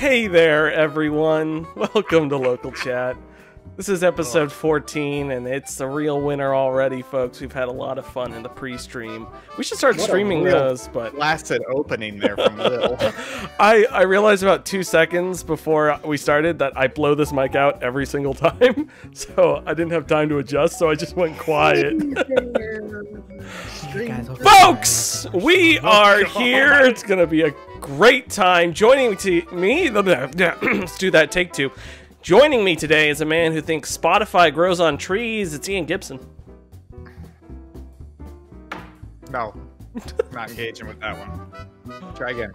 Hey there, everyone. Welcome to Local Chat. This is episode 14, and it's a real winner already, folks. We've had a lot of fun in the pre-stream. We should start What streaming real those, but blasted opening there from Will. I I realized about two seconds before we started that I blow this mic out every single time, so I didn't have time to adjust, so I just went quiet. Folks, we oh, are here. It's gonna be a great time. Joining to me, let's do that. Take two. Joining me today is a man who thinks Spotify grows on trees. It's Ian Gibson. no, not engaging with that one. Try again.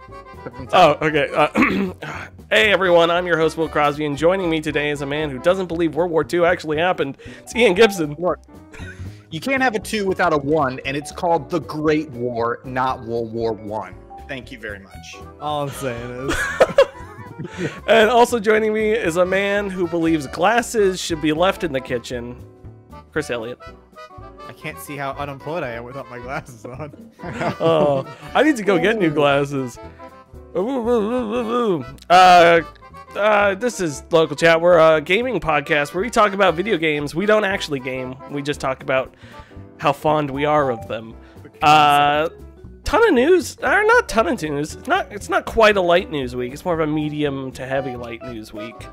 Oh, okay. Uh, hey, everyone. I'm your host, Will Crosby, and joining me today is a man who doesn't believe World War II actually happened. It's Ian Gibson. Look, you can't have a two without a one, and it's called the Great War, not World War One. Thank you very much. All I'm saying is, And also joining me is a man who believes glasses should be left in the kitchen. Chris Elliott. I can't see how unemployed I am without my glasses on. Oh, I need to go get new glasses. Uh, uh, this is local chat. We're a gaming podcast where we talk about video games. We don't actually game. We just talk about how fond we are of them. Uh, ton of news, or not ton of news. It's not. It's not quite a light news week. It's more of a medium to heavy light news week.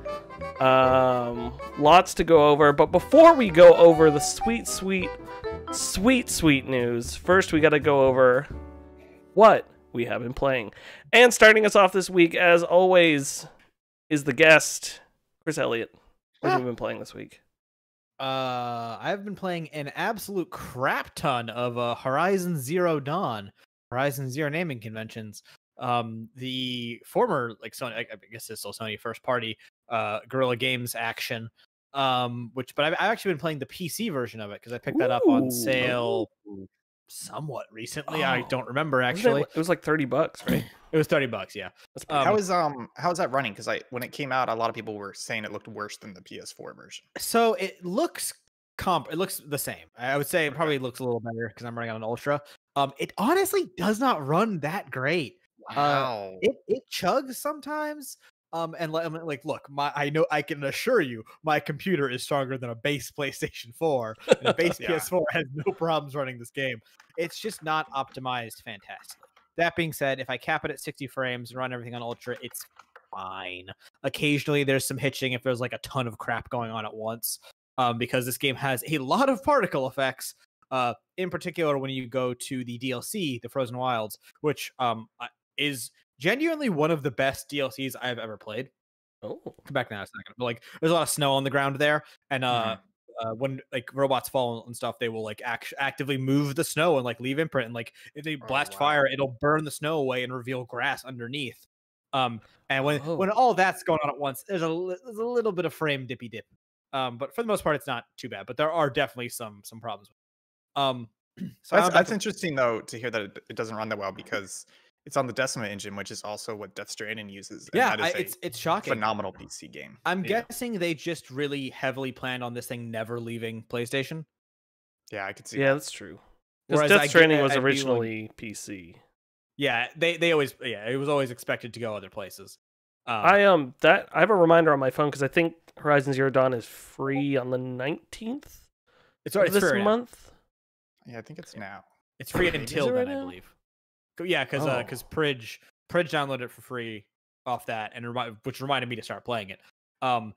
Um, lots to go over. But before we go over the sweet, sweet, sweet, sweet news, first we got to go over what we have been playing. And starting us off this week, as always, is the guest, Chris Elliott. What have you been playing this week? Uh, I've been playing an absolute crap ton of uh, Horizon Zero Dawn, Horizon Zero naming conventions. Um, the former like Sony, I I guess it's still Sony first party, uh, Guerrilla Games action. Um, which, but I've, I've actually been playing the PC version of it because I picked that up on Ooh. sale somewhat recently. I Oh. don't remember actually. it, it was like thirty bucks, right? It was thirty bucks. Yeah. That's pretty Um, how is um how is that running? Because I when it came out, a lot of people were saying it looked worse than the PS4 version. So it looks comp. It looks the same. I would say it probably looks a little better because I'm running on an Ultra. Um, it honestly does not run that great. Wow. It it chugs sometimes. Um, and like, like, look, my I know I can assure you, my computer is stronger than a base PlayStation 4. And a base Yeah. PS4 has no problems running this game. It's just not optimized fantastically. That being said, if I cap it at 60 frames and run everything on ultra, it's fine. Occasionally, there's some hitching if there's like a ton of crap going on at once, um, because this game has a lot of particle effects. Uh, in particular, when you go to the DLC, the Frozen Wilds, which um is genuinely one of the best DLCs I've ever played. Oh, Come back now a second. But like, there's a lot of snow on the ground there, and uh, uh, when like robots fall and stuff, they will like act- actively move the snow and like leave imprint. And like, if they Oh, blast wow. fire, it'll burn the snow away and reveal grass underneath. Um, and when when Oh. all that's going on at once, there's a there's a little bit of frame dippy dip. Um, but for the most part, it's not too bad. But there are definitely some some problems. Um, so that's that's back interesting though to hear that it, it doesn't run that well because it's on the Decima engine, which is also what Death Stranding uses. and yeah, that I, it's it's shocking. phenomenal PC game. I'm Yeah. guessing they just really heavily planned on this thing never leaving PlayStation. Yeah, I could see. yeah, that. that's true. Because Death Stranding was I'd be like- originally PC. Yeah, they they always yeah, it was always expected to go other places. Um, I um that I have a reminder on my phone because I think Horizon Zero Dawn is free on the nineteenth it's already this free right now. Yeah, I think it's now. It's free it until right then, I believe. Yeah, because Oh. because Pridge Pridge downloaded it for free off that, and remi- which reminded me to start playing it. Um,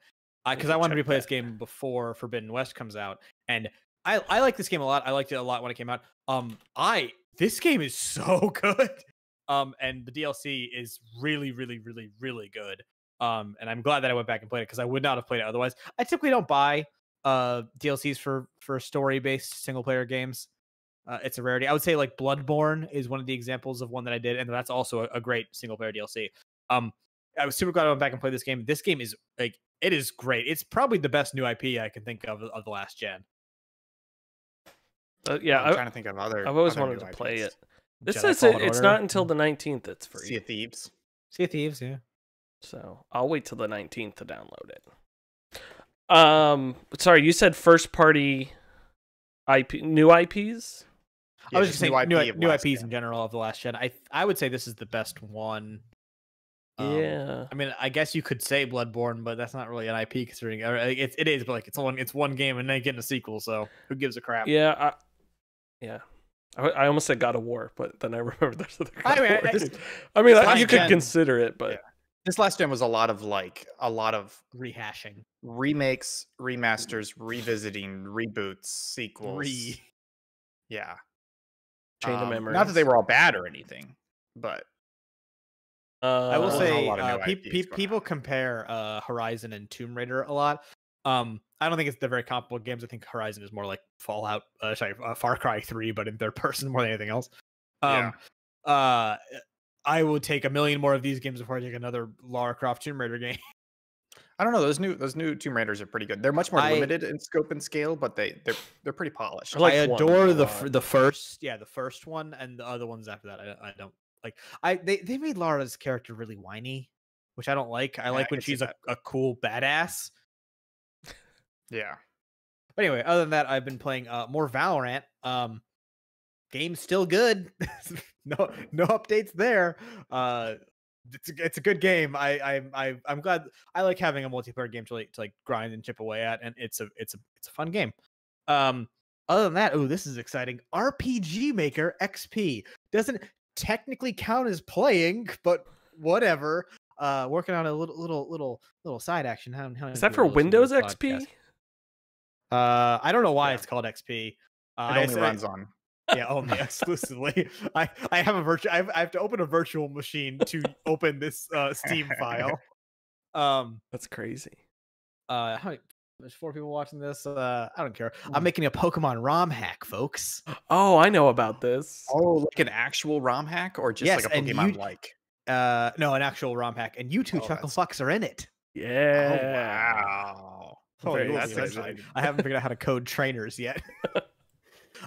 because I should wanted to replay this game before Forbidden West comes out, and I I like this game a lot. I liked it a lot when it came out. Um, I this game is so good. Um, and the DLC is really, really, really, really good. Um, and I'm glad that I went back and played it because I would not have played it otherwise. I typically don't buy uh DLCs for for story based single player games. Uh, it's a rarity. I would say like Bloodborne is one of the examples of one that I did, and that's also a, a great single player DLC. Um, I was super glad I went back and played this game. This game is like it is great. It's probably the best new IP I can think of of the last gen. Uh, yeah, I'm I, trying to think of other. I've always other wanted new to play it. This Jedi says it, it's not until the nineteenth. It's free. Sea of Thieves. Sea of Thieves, yeah. So I'll wait till the 19th to download it. Um, sorry, you said first party IP, new IPs. I was just saying new, IP of new IPs in general of the last gen. I I would say this is the best one. Um, yeah. I mean, I guess you could say Bloodborne, but that's not really an IP considering or, it, it is, but like it's one it's one game and then getting a sequel, so who gives a crap? Yeah. I, yeah. I, I almost said God of War, but then I remembered there's other God I mean. I- I mean, you could gen- consider it, but Yeah. This last gen was a lot of like a lot of Rehashing. remakes, remasters, revisiting, reboots, sequels. Re. Yeah. Chain of Um, Memories. Not that they were all bad or anything, but uh, I will say uh, new peop IPs peop- going people on. compare uh, Horizon and Tomb Raider a lot. Um, I don't think it's they're very comparable games. I think Horizon is more like Fallout, uh, sorry, uh, Far Cry Three, but in third person more than anything else. Um, uh, I would take a million more of these games before I take another Lara Croft Tomb Raider game. I don't know. Those new those new Tomb Raiders are pretty good. They're much more I- limited in scope and scale, but they they're they're pretty polished. I like I adore a the lot. f- the first, yeah, the first one, and the other ones after that. I, I don't like. I they they made Lara's character really whiny, which I don't like. I Yeah, like when can she's a, a cool badass. yeah. But anyway, other than that, I've been playing uh, more Valorant. Um, game's still good. no no updates there. Uh, it's a, it's a good game. I I I I'm glad. I like having a multiplayer game to like to like grind and chip away at, and it's a it's a it's a fun game. Um, other than that, oh, this is exciting. RPG Maker XP doesn't technically count as playing, but whatever. Uh, working on a little little little little side action. How, how Is that for people listen to Windows XP? podcast? Uh, I don't know why Yeah. it's called XP. Uh, It only say- runs on. Yeah, only exclusively. I I have a virtual. I have, I have to open a virtual machine to open this uh, Steam file. Um. That's crazy. Uh. How many? There's four people watching this. Uh. I don't care. Mm. I'm making a Pokemon ROM hack, folks. Oh, I know about this. Oh, like an actual ROM hack or just Yes, like a Pokemon like? Uh. No, an actual ROM hack, and you two Oh, chuckle that's- fucks are in it. Yeah. Oh wow. Oh, Very that's exciting. I haven't figured out how to code trainers yet.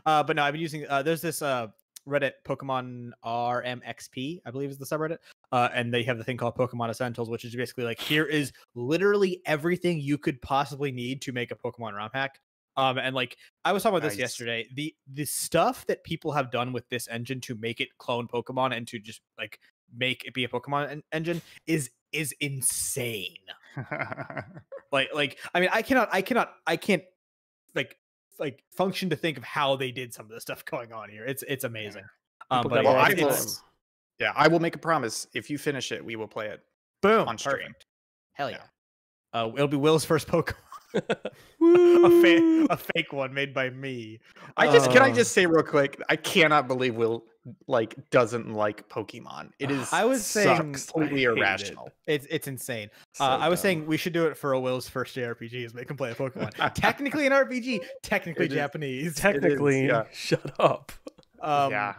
uh, but no, I've been using. Uh, there's this uh, Reddit Pokemon RMXP, I believe is the subreddit, uh, and they have the thing called Pokemon Essentials, which is basically like here is literally everything you could possibly need to make a Pokemon ROM hack. Um, and like I was talking about this yesterday, the the stuff that people have done with this engine to make it clone Pokemon and to just like make it be a Pokemon en- engine is is insane like like i mean i cannot i cannot i can't like like function to think of how they did some of the stuff going on here it's it's amazing um but got yeah, I it's, will- yeah, I will make a promise. If you finish it, we will play it boom on stream. perfect. hell yeah Yeah. uh it'll be will's first pokemon a, fa- a fake one made by me I just can I Uh. just say real quick, I cannot believe Will like doesn't like Pokemon. It is I was saying- Sucks. Completely hate it. irrational. it's it's insane So uh, i was saying we should do it for a will's first jrpg is make him play a pokemon technically an rpg technically It is. japanese technically, yeah. shut up. um yeah.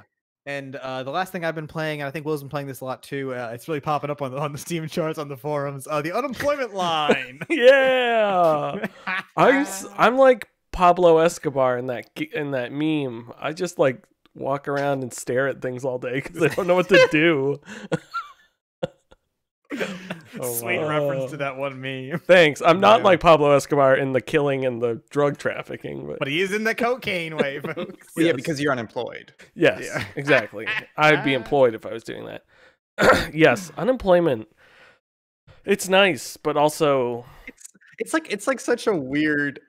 And uh, the last thing I've been playing, and I think Will's been playing this a lot too. Uh, it's really popping up on the on the Steam charts on the forums. Uh, the unemployment line. yeah. I'm s- I'm like Pablo Escobar in that in that meme. I just like walk around and stare at things all day because they don't know what to do. Oh, Sweet wow. reference to that one meme. Thanks. I'm not Yeah. like Pablo Escobar in the killing and the drug trafficking, but, But he is in the cocaine way, folks. Well, yeah, because you're unemployed. yes, yeah. exactly. I'd be employed if I was doing that. yes, unemployment. It's nice, but also It's it's like it's like such a weird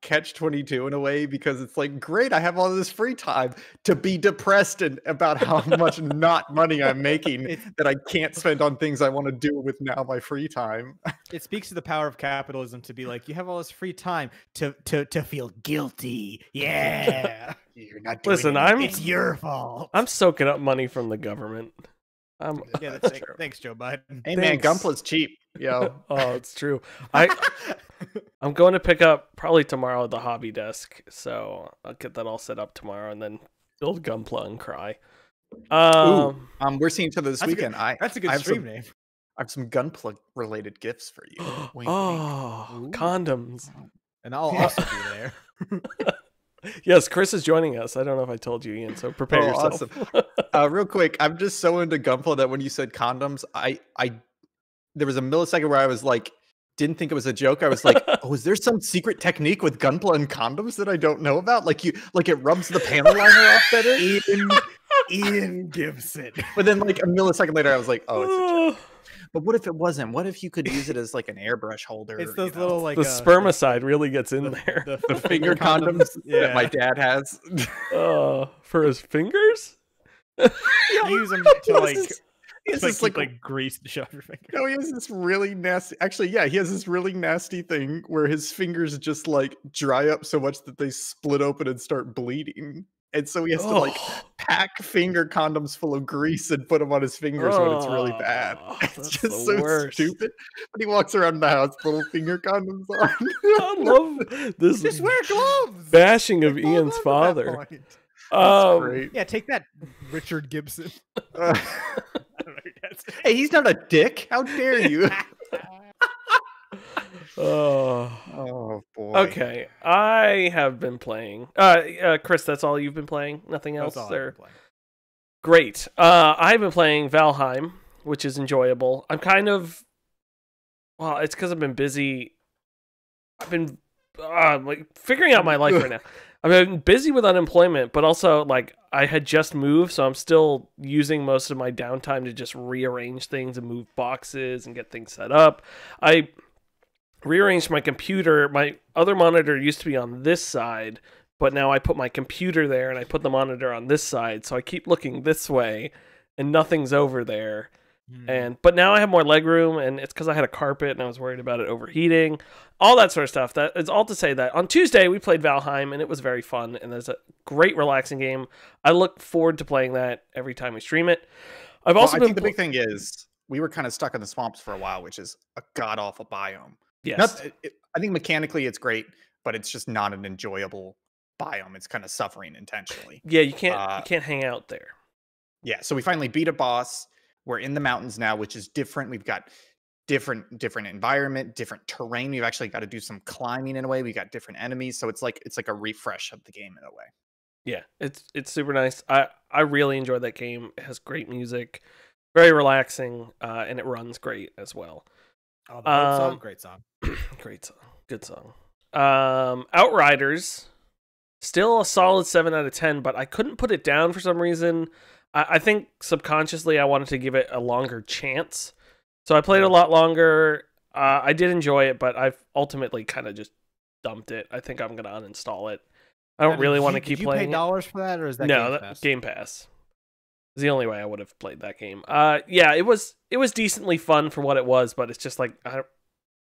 catch 22 in a way because it's like great i have all this free time to be depressed and about how much not money i'm making that i can't spend on things i want to do with now my free time It speaks to the power of capitalism to be like, you have all this free time to to to feel guilty. Yeah, you're not doing listen. anything. I'm it's your fault. I'm soaking up money from the government. I'm yeah, that's true. Thanks, Joe Biden. hey man Thanks. gunpla's cheap yo oh, it's true. I I'm going to pick up probably tomorrow the hobby desk, so I'll get that all set up tomorrow and then build Gunpla and cry. Um, um we're seeing each other this That's a good- weekend i That's a good I stream some, name. i have some gunpla related gifts for you Wink, wink. oh, Ooh. condoms. And I'll also be there. Yes, Chris is joining us. I don't know if I told you, Ian. So prepare Oh, yourself. uh, real quick, I'm just so into Gunpla that when you said condoms, I, I, there was a millisecond where I was like, didn't think it was a joke. I was like, oh, is there some secret technique with Gunpla and condoms that I don't know about? Like you, like it rubs the panel liner off better. Ian, Ian Gibson. But then, like a millisecond later, I was like, "Oh, it's a joke." But what if it wasn't? What if you could use it as like an airbrush holder? It's you those know? little like the uh, spermicide really gets in the, there. The, the finger condoms that my dad has. Oh, for his fingers? use them to like, this- he has like, this like like grease to shove your finger. No, he has this really nasty. Actually, yeah, he has this really nasty thing where his fingers just like dry up so much that they split open and start bleeding. And so he has to like Oh. pack finger condoms full of grease and put them on his fingers when it's really bad. Oh, It's that's just so worst. stupid. But he walks around the house, with little finger condoms on. I love this Just wear gloves. bashing of Like, Ian's father. point. That's Um, great. Yeah, take that, Richard Gibson. Uh, I don't know your dad's name. hey, he's not a dick. How dare you? oh. oh boy. Okay, I have been playing. Uh, uh, Chris, that's all you've been playing. Nothing else. That's all I've Or been playing. great. Uh, I've been playing Valheim, which is enjoyable. I'm kind of, well, it's because I've been busy. I've been uh, like figuring out my life right now. I've been busy with unemployment, but also like I had just moved, so I'm still using most of my downtime to just rearrange things and move boxes and get things set up. I rearranged my computer. My other monitor used to be on this side, but now I put my computer there and I put the monitor on this side, so I keep looking this way and nothing's over there. Hmm. And but now I have more leg room, and it's because I had a carpet and I was worried about it overheating, all that sort of stuff. That is all to say that on Tuesday we played Valheim and it was very fun, and there's a great relaxing game. I look forward to playing that every time we stream it. I've Well, also I been think the big thing is we were kind of stuck in the swamps for a while, which is a god awful biome. yes, Not, it- I think mechanically it's great, but it's just not an enjoyable biome. It's kind of suffering intentionally. yeah, you can't uh, you can't hang out there. Yeah, so we finally beat a boss. We're in the mountains now, which is different. We've got different different environment, different terrain. We've actually got to do some climbing in a way. We got different enemies, so it's like it's like a refresh of the game in a way. Yeah, it's it's super nice. I I really enjoyed that game. It has great music, very relaxing, uh, and it runs great as well. Oh, the boat song, um, great song. great song, good song. Um, Outriders, still a solid seven out of ten, but I couldn't put it down for some reason. I, I think subconsciously I wanted to give it a longer chance, so I played a lot longer. Uh, I did enjoy it, but I've ultimately kind of just dumped it. I think I'm gonna uninstall it. I don't Now, really want to keep did you playing. pay dollars for that, or is that no, Game Pass? Game Pass is the only way I would have played that game. Uh, yeah, it was it was decently fun for what it was, but it's just like I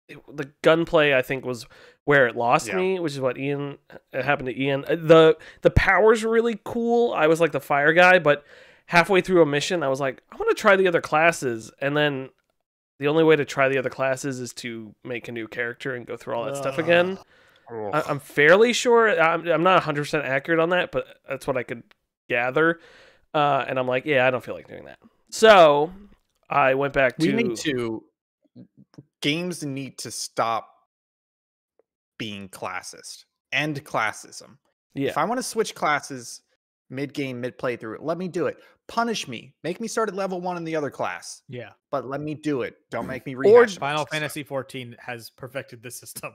it, the gunplay I think was where it lost Yeah. me, which is what Ian it happened to Ian. Uh, the The powers were really cool. I was like the fire guy, but halfway through a mission, I was like, I want to try the other classes, and then the only way to try the other classes is to make a new character and go through all that stuff again. I, I'm fairly sure. I'm, I'm not 100 percent accurate on that, but that's what I could gather. Uh, and I'm like, yeah, I don't feel like doing that. So I went back to. we need to games need to stop being classist end classism Yeah, if i want to switch classes mid game mid playthrough let me do it punish me make me start at level one in the other class Yeah, but let me do it don't make me Or rehash Final of stuff. Fantasy 14 has perfected this system.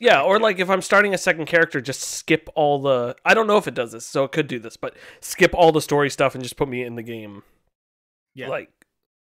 yeah. Or like if I'm starting a second character, just skip all the. I don't know if it does this, so it could do this, but skip all the story stuff and just put me in the game. Yeah. Like,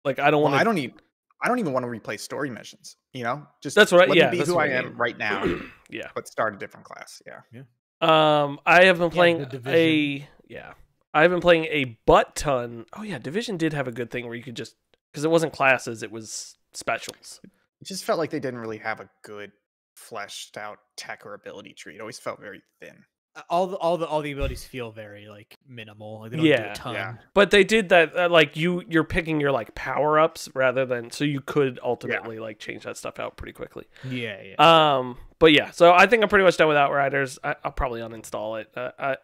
like I don't well, want i don't need i don't even want to replay story missions you know just That's right. Let yeah, me be who i I am right now Yeah. but start a different class yeah yeah. Um, I have been playing The a yeah. I've been playing a butt ton. Oh yeah, Division did have a good thing where you could just because it wasn't classes, it was specials. it just felt like they didn't really have a good fleshed out tech or ability tree it always felt very thin All the all the all the abilities feel very like minimal. Like they don't do Yeah, a ton. yeah. But they did that uh, like you you're picking your like power ups rather than so you could ultimately like change that stuff out pretty quickly. Yeah, yeah. Um, but yeah, so I think I'm pretty much done with Outriders. I, I'll probably uninstall it. Uh, I,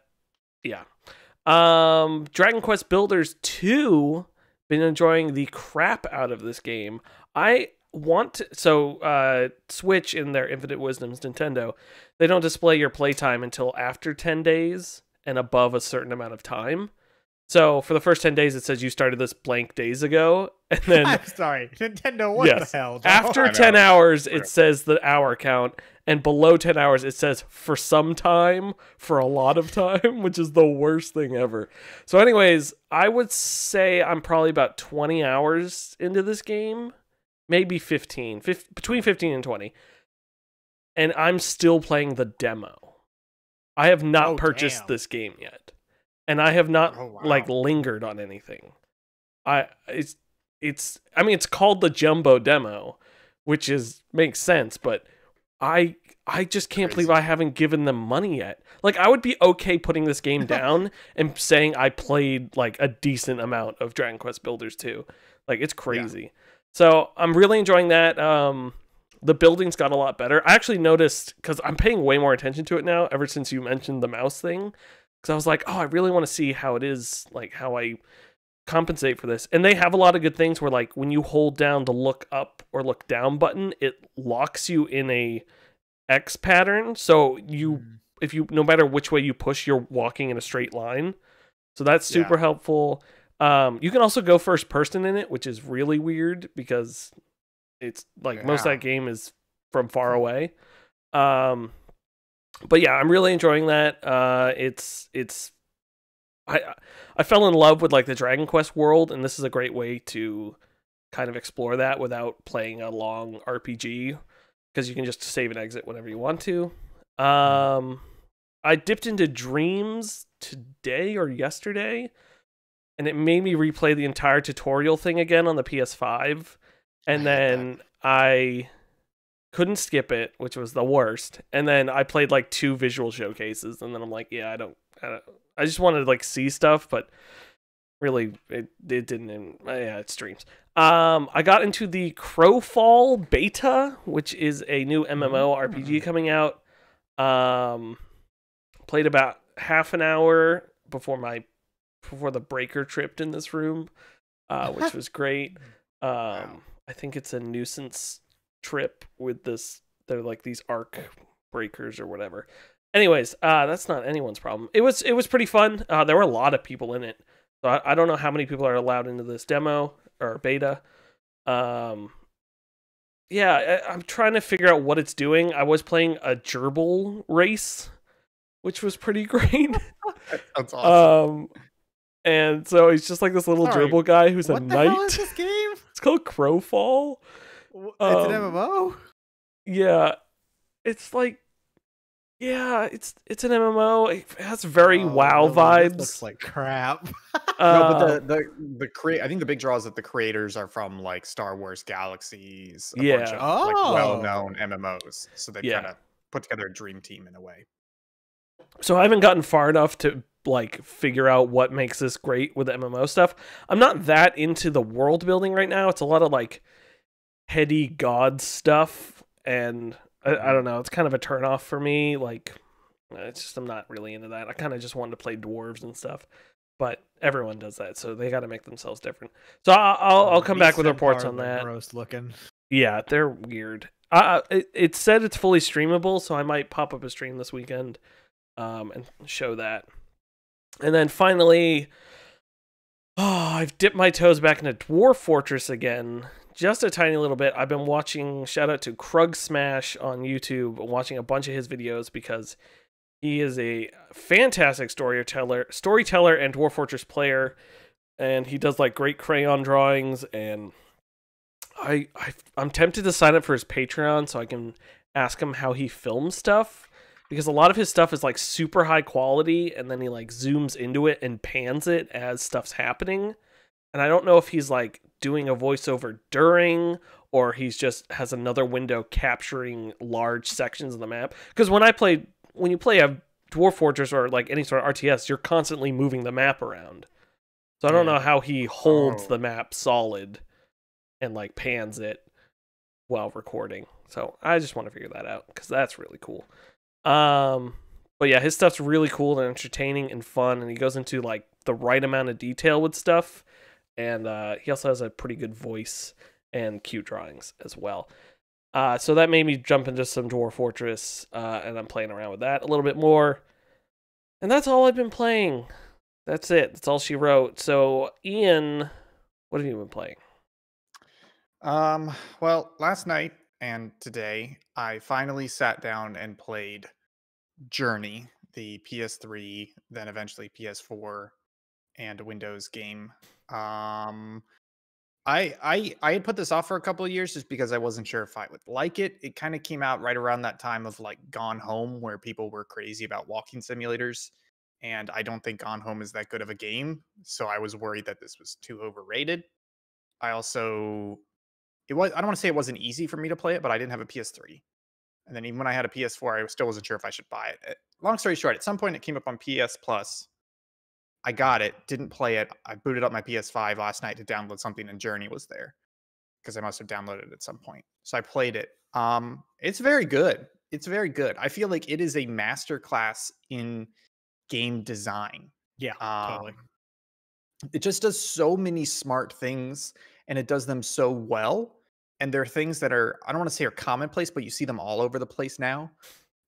yeah. Um, Dragon Quest Builders two. Been enjoying the crap out of this game. I want to, so uh Switch in their infinite wisdoms Nintendo, they don't display your playtime until after 10 days and above a certain amount of time. So for the first 10 days, it says you started this blank days ago. And then I'm sorry, Nintendo. What Yes. the hell? after I know. 10 hours, it says the hour count. And below 10 hours, it says for some time, for a lot of time, which is the worst thing ever. So, anyways, I would say I'm probably about 20 hours into this game, maybe 15, fif- between 15 and 20. And I'm still playing the demo. I have not Oh, purchased damn. this game yet. And I have not Oh, wow. like lingered on anything. I it's it's I mean it's called the jumbo demo, which is makes sense, but I I just can't believe I haven't given them money yet. Like I would be okay putting this game down and saying I played like a decent amount of Dragon Quest Builders 2. Like it's crazy. So I'm really enjoying that. Um the buildings got a lot better. I actually noticed because I'm paying way more attention to it now ever since you mentioned the mouse thing. Because I was like, oh, I really want to see how it is, like how I compensate for this. And they have a lot of good things where, like, when you hold down the look up or look down button, it locks you in a X pattern. So you, Mm. if you, no matter which way you push, you're walking in a straight line. So that's super Yeah. helpful. Um, you can also go first person in it, which is really weird because it's like most of that game is from far away. Um, but yeah, I'm really enjoying that. Uh, it's it's I I fell in love with like the Dragon Quest world, and this is a great way to kind of explore that without playing a long RPG because you can just save and exit whenever you want to. Um, I dipped into Dreams today or yesterday, and it made me replay the entire tutorial thing again on the PS5, and I then I couldn't skip it, which was the worst. And then I played like two visual showcases, and then I'm like, yeah, I don't, I, don't, I just wanted to like see stuff, but really, it it didn't. Uh, yeah, it streams. Um, I got into the Crowfall beta, which is a new MMO RPG coming out. Um, played about half an hour before my before the breaker tripped in this room, uh, which was great. Um, Wow. I think it's a nuisance trip with this. They're like these arc breakers or whatever. Anyways, uh, that's not anyone's problem. It was it was pretty fun. Uh, there were a lot of people in it, so I, I don't know how many people are allowed into this demo or beta. Um, yeah, I, I'm trying to figure out what it's doing. I was playing a gerbil race, which was pretty great. That's awesome. um, and so he's just like this little Sorry, gerbil guy who's a What the hell is knight. this game? It's called Crowfall. W- It's an Um, MMO. Yeah, it's like, yeah, it's it's an MMO. It has very Oh, WoW really? This vibes. Looks like crap. no, Uh, but the the the create. I think the big draw is that the creators are from like Star Wars Galaxies. A bunch Yeah. of, like Oh. well-known MMOs. So they've Yeah. kind of put together a dream team in a way. so I haven't gotten far enough to like figure out what makes this great with the MMO stuff. I'm not that into the world building right now. It's a lot of like heady god stuff, and I, I don't know. It's kind of a turnoff for me. Like, it's just I'm not really into that. I kind of just wanted to play dwarves and stuff, but everyone does that, so they got to make themselves different. So I'll I'll, I'll come back with reports on that. Gross looking. Yeah, they're weird. Uh, it, it said it's fully streamable, so I might pop up a stream this weekend um, and show that. And then finally, oh, I've dipped my toes back into Dwarf Fortress again, just a tiny little bit. I've been watching, shout out to Kruggsmash on YouTube, watching a bunch of his videos because he is a fantastic storyteller, storyteller and Dwarf Fortress player, and he does like great crayon drawings and I, I I'm tempted to sign up for his Patreon so I can ask him how he films stuff because a lot of his stuff is like super high quality and then he like zooms into it and pans it as stuff's happening. And I don't know if he's like doing a voiceover during or he's just has another window capturing large sections of the map because when I play when you play a Dwarf Fortress or like any sort of RTS, you're constantly moving the map around. So I don't know how he holds Oh. the map solid and like pans it while recording. So I just want to figure that out because that's really cool. Um, but yeah, his stuff's really cool and entertaining and fun, and he goes into like the right amount of detail with stuff, and uh, he also has a pretty good voice and cute drawings as well. Uh, so that made me jump into some Dwarf Fortress, uh, and I'm playing around with that a little bit more. And that's all I've been playing. That's it. That's all she wrote. So, Ian, what have you been playing? Um, well, last night and today, I finally sat down and played Journey, the PS3, then eventually PS4 and Windows game. Um, I I I had put this off for a couple of years just because I wasn't sure if I would like it. It kind of came out right around that time of like Gone Home, where people were crazy about walking simulators, and I don't think Gone Home is that good of a game. So I was worried that this was too overrated. I also it was I don't want to say it wasn't easy for me to play it, but I didn't have a PS3. And then even when I had a PS4, I still wasn't sure if I should buy it. Eh, Long story short, at some point it came up on PS Plus. I got it, didn't play it. I booted up my PS5 last night to download something, and Journey was there because I must have downloaded it at some point. So I played it. Um, it's very good. It's very good. I feel like it is a master class in game design. Yeah, totally. Um, it just does so many smart things and it does them so well. And there are things that are, I don't want to say are commonplace, but you see them all over the place now.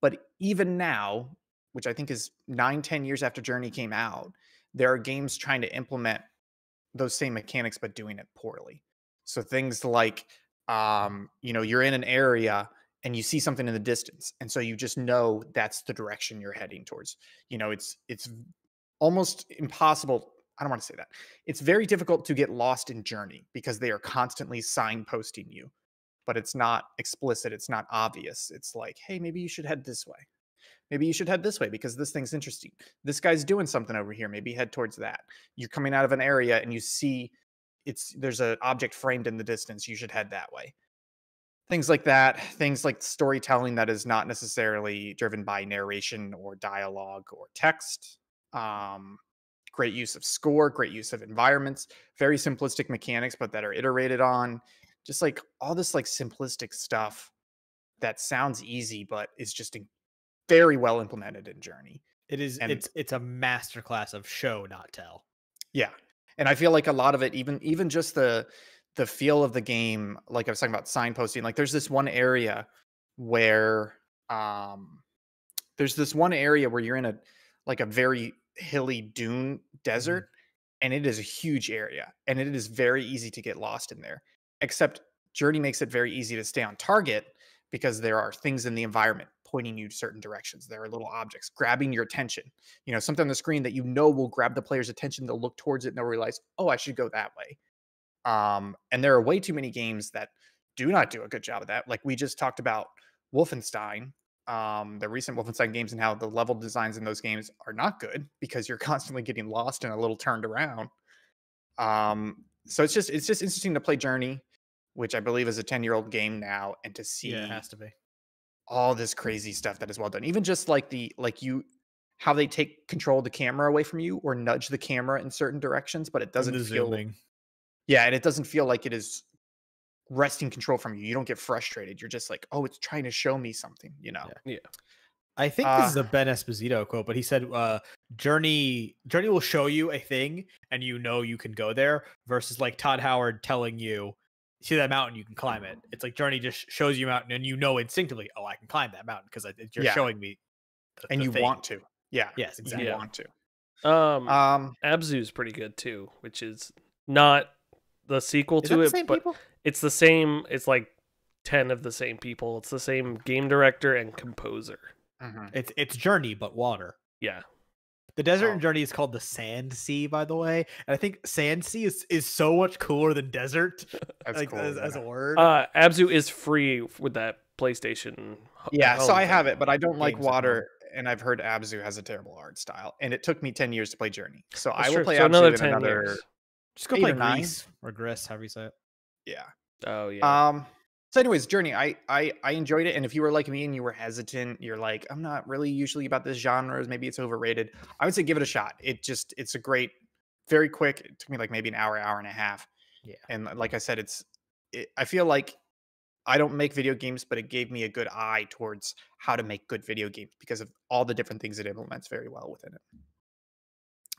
But even now, which I think is nine, ten years after Journey came out, there are games trying to implement those same mechanics, but doing it poorly. So things like, um, you know, you're in an area and you see something in the distance, and so you just know that's the direction you're heading towards. You know, it's it's almost impossible. I don't want to say that. It's very difficult to get lost in Journey because they are constantly signposting you, but it's not explicit. It's not obvious. It's like, hey, maybe you should head this way. Maybe you should head this way because this thing's interesting. This guy's doing something over here. Maybe head towards that. You're coming out of an area and you see it's there's an object framed in the distance. You should head that way. Things like that. Things like storytelling that is not necessarily driven by narration or dialogue or text. Um, great use of score, great use of environments, very simplistic mechanics, but that are iterated on. Just like all this like simplistic stuff that sounds easy, but is just very well implemented in Journey. It is. and- it's it's a masterclass of show, not tell. Yeah. And I feel like a lot of it, even even just the the feel of the game, like I was talking about signposting, like there's this one area where um there's this one area where you're in a like a very hilly dune desert and it is a huge area and it is very easy to get lost in there. Except Journey makes it very easy to stay on target because there are things in the environment pointing you to certain directions. There are little objects grabbing your attention. You know, something on the screen that you know will grab the player's attention. They'll look towards it and they'll realize, oh, I should go that way. Um, and there are way too many games that do not do a good job of that. Like we just talked about Wolfenstein, um, the recent Wolfenstein games, and how the level designs in those games are not good because you're constantly getting lost and a little turned around. Um, so it's just it's just interesting to play Journey, which I believe is a 10 year old game now, and to see Yeah, it has to be. All this crazy stuff that is well done. Even just like the like you how they take control of the camera away from you or nudge the camera in certain directions, but it doesn't feel zooming. yeah, and it doesn't feel like it is wresting control from you. You don't get frustrated. You're just like, oh, it's trying to show me something, you know. Yeah. I think Uh, this is a Ben Esposito quote, but he said, uh, "Journey, Journey will show you a thing, and you know you can go there." Versus like Todd Howard telling you, "See that mountain, you can climb it." It's like Journey just shows you a mountain, and you know instinctively, "Oh, I can climb that mountain because you're Yeah. showing me." the- And the you thing." want to. Yeah. Yes, You exactly. Yeah. want to. Um, Um Abzu's pretty good too, which is not the sequel to it, but people? it's the same. It's like ten of the same people. It's the same game director and composer. mhm. It's it's Journey, but water. Yeah, The desert Oh. in Journey is called the Sand Sea, by the way, and I think Sand Sea is, is so much cooler than desert, That's like cool. as, as yeah. a word. uh, Abzu is free with that PlayStation. Yeah, so I have it, but I don't like games at home. water, and I've heard Abzu has a terrible art style, and it took me ten years to play Journey. So I That's will true. play So Abzu another in 10 another. years. Just go play or nine. Grease or Gris, however you say it. Yeah. Oh yeah. Um. So, anyways, Journey, I, I I enjoyed it, and if you were like me and you were hesitant, you're like, I'm not really usually about this genre. Maybe it's overrated. I would say give it a shot. It just it's a great, very quick. It took me like maybe an hour, hour and a half. Yeah. And like I said, it's it, I feel like I don't make video games, but it gave me a good eye towards how to make good video games because of all the different things it implements very well within it.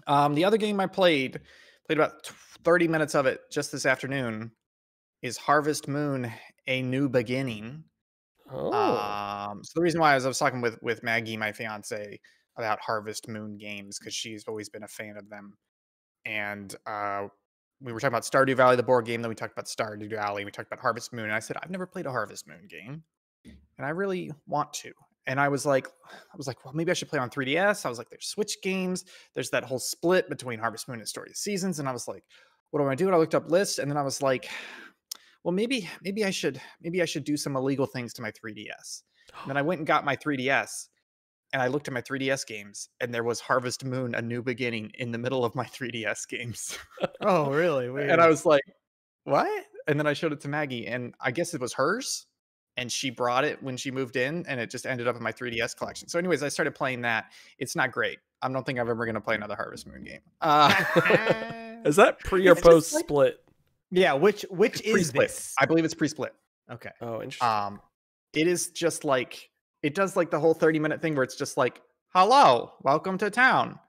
Um, the other game I played, played about 30 minutes of it just this afternoon, is Harvest Moon: A New Beginning. oh, Um, so the reason why I was, I was talking with with Maggie, my fiance, about Harvest Moon games because she's always been a fan of them. And uh, we were talking about Stardew Valley, the board game. Then we talked about Stardew Valley. We talked about Harvest Moon. And I said, I've never played a Harvest Moon game, and I really want to. And I was like, I was like, well, maybe I should play on 3DS. I was like, there's Switch games. There's that whole split between Harvest Moon and Story of Seasons. And I was like, what do I do? And I looked up lists, and then I was like, well, maybe, maybe I should, maybe I should do some illegal things to my 3DS. And then I went and got my 3DS, and I looked at my 3DS games, and there was Harvest Moon: A New Beginning in the middle of my 3DS games. Oh, really? Weird. and I was like, "What?" And then I showed it to Maggie, and I guess it was hers, and she brought it when she moved in, and it just ended up in my 3DS collection. So, anyways, I started playing that. It's not great. I don't think I'm ever going to play another Harvest Moon game. Uh, Is that pre or post like- split? Yeah. Which which it's is pre-split. this? I believe it's pre-split. Okay. Oh, interesting. Um, it is just like it does like the whole 30 minute thing where it's just like, hello, welcome to town.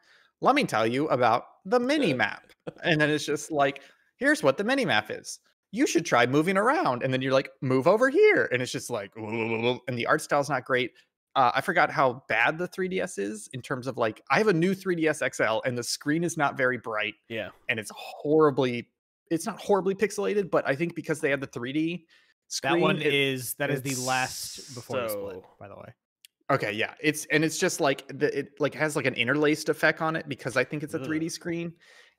Let me tell you about the mini map. And then it's just like, here's what the mini map is. You should try moving around. And then you're like, move over here. And it's just like, and the art style's not great. Uh, I forgot how bad the 3DS is in terms of like, I have a new 3DS XL and the screen is not very bright yeah. and it's horribly, it's not horribly pixelated, but I think because they had the 3D screen, That one it- is that is the last before the split. By the way. Okay, yeah, it's and it's just like the it like has like an interlaced effect on it because I think it's a Ugh. 3D screen.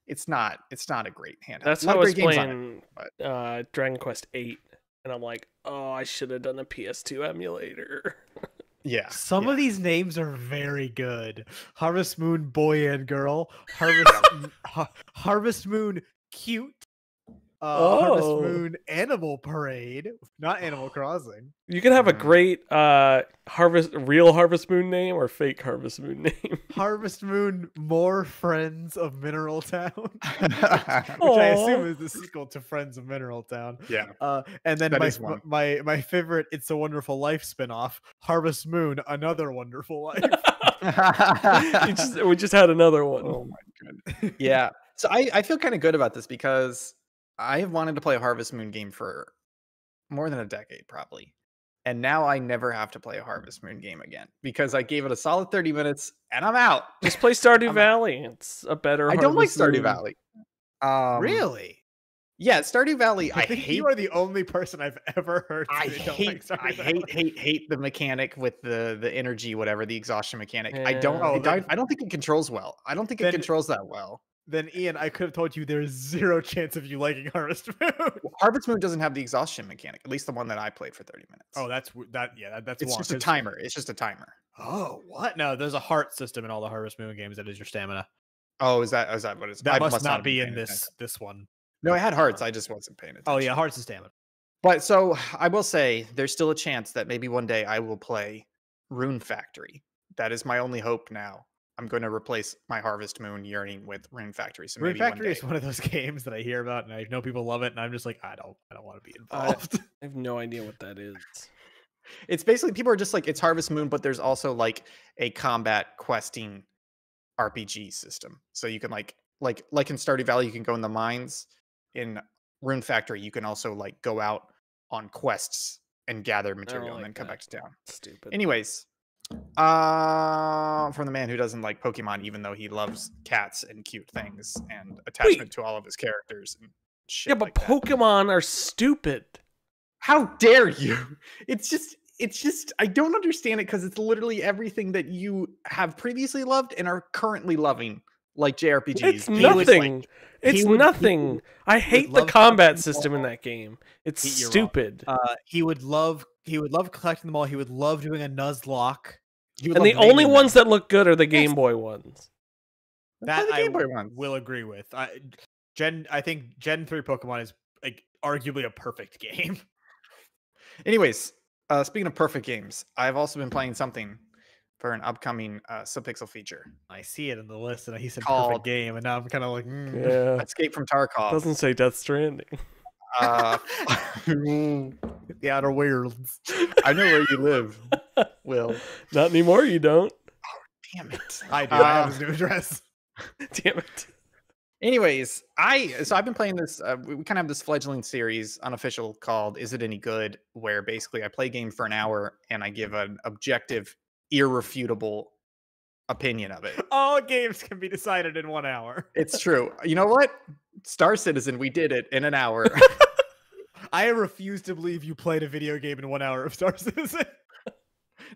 It's not. It's not a great handheld. That's how I was great games on it, playing uh, Dragon Quest Eight, and I'm like, oh, I should have done a PS2 emulator. Yeah, Some yeah. of these names are very good. Harvest Moon boy and girl. Harvest M- Har- Harvest Moon cute. Uh, Harvest Oh. Moon Animal Parade, not Animal Crossing. You could have a Mm. great uh, Harvest, real Harvest Moon name or fake Harvest Moon name. Harvest Moon More Friends of Mineral Town, which I assume is the sequel to Friends of Mineral Town. yeah. Uh, and then That my, my my favorite It's a Wonderful Life spinoff, Harvest Moon, Another Wonderful Life. You just- we just had another one. oh my god. Yeah. So I I feel kind of good about this because I have wanted to play a Harvest Moon game for more than a decade probably. And now I never have to play a Harvest Moon game again because I gave it a solid 30 minutes and I'm out. Just play Stardew I'm- Valley. It's a better. I don't like Stardew Moon. Valley. Um, really? Yeah, Stardew Valley. I, I think hate. you are the only person I've ever heard. I say don't hate. like I hate. Hate. Hate the mechanic with the the energy, whatever the exhaustion mechanic. I don't. Yeah. I Oh, don't. then- I don't think it controls well. I don't think it Then- controls that well. Then Ian, I could have told you there's zero chance of you liking Harvest Moon. Harvest Moon doesn't have the exhaustion mechanic. At least the one that I played for thirty minutes. oh, that's that. Yeah, that, that's it's wrong, just a timer. It's just a timer. Oh, what? No, there's a heart system in all the Harvest Moon games that is your stamina. Oh, is that is that what it's? That I must, not be in this attention. this one. No, I had hearts. I just wasn't paying attention. Oh yeah, hearts and stamina. But so I will say there's still a chance that maybe one day I will play Rune Factory. That is my only hope now. I'm going to replace my Harvest Moon yearning with Rune Factory. So Rune maybe one Factory day. is one of those games that I hear about and I know people love it, and I'm just like, I don't, I don't want to be Uh, involved. I have no idea what that is. It's basically people are just like it's Harvest Moon, but there's also like a combat questing RPG system. So you can like like like in Stardew Valley, you can go in the mines. In Rune Factory, you can also like go out on quests and gather material and like then come that. back to town. Stupid. Anyways, uh, from the man who doesn't like Pokemon, even though he loves cats and cute things and attachment to all of his characters and shit. yeah, but like that. Pokemon are stupid. How dare you? It's just it's just I don't understand it because it's literally everything that you have previously loved and are currently loving, like JRPGs. It's He would, like- nothing. it's would- nothing. would- I hate the combat collecting system in that game. It's He- stupid. Uh, he would love, he would love collecting them all. He would love doing a Nuzlocke. You and the only naming ones that look good are the Game Boy ones. That the I Game Boy w- ones. will agree with. I, Gen, I think Gen three Pokemon is like arguably a perfect game. Anyways, uh, speaking of perfect games, I've also been playing something for an upcoming uh, subpixel feature. I see it in the list, and he said Called- perfect game, and now I'm kind of like, mm. Yeah. Escape from Tarkov. Doesn't say Death Stranding. uh, the Outer Worlds. I know where you live, Will. Not anymore, you don't. Oh, Damn it. I do. I Uh, have his new address. Damn it. Anyways, I so I've been playing this. Uh, we, we kind of have this fledgling series, unofficial, called "Is It Any Good?" Where basically I play a game for an hour and I give an objective, irrefutable opinion of it. All games can be decided in one hour. It's true. You know what? Star Citizen, we did it in an hour. I refuse to believe you played a video game in one hour of Star Citizen.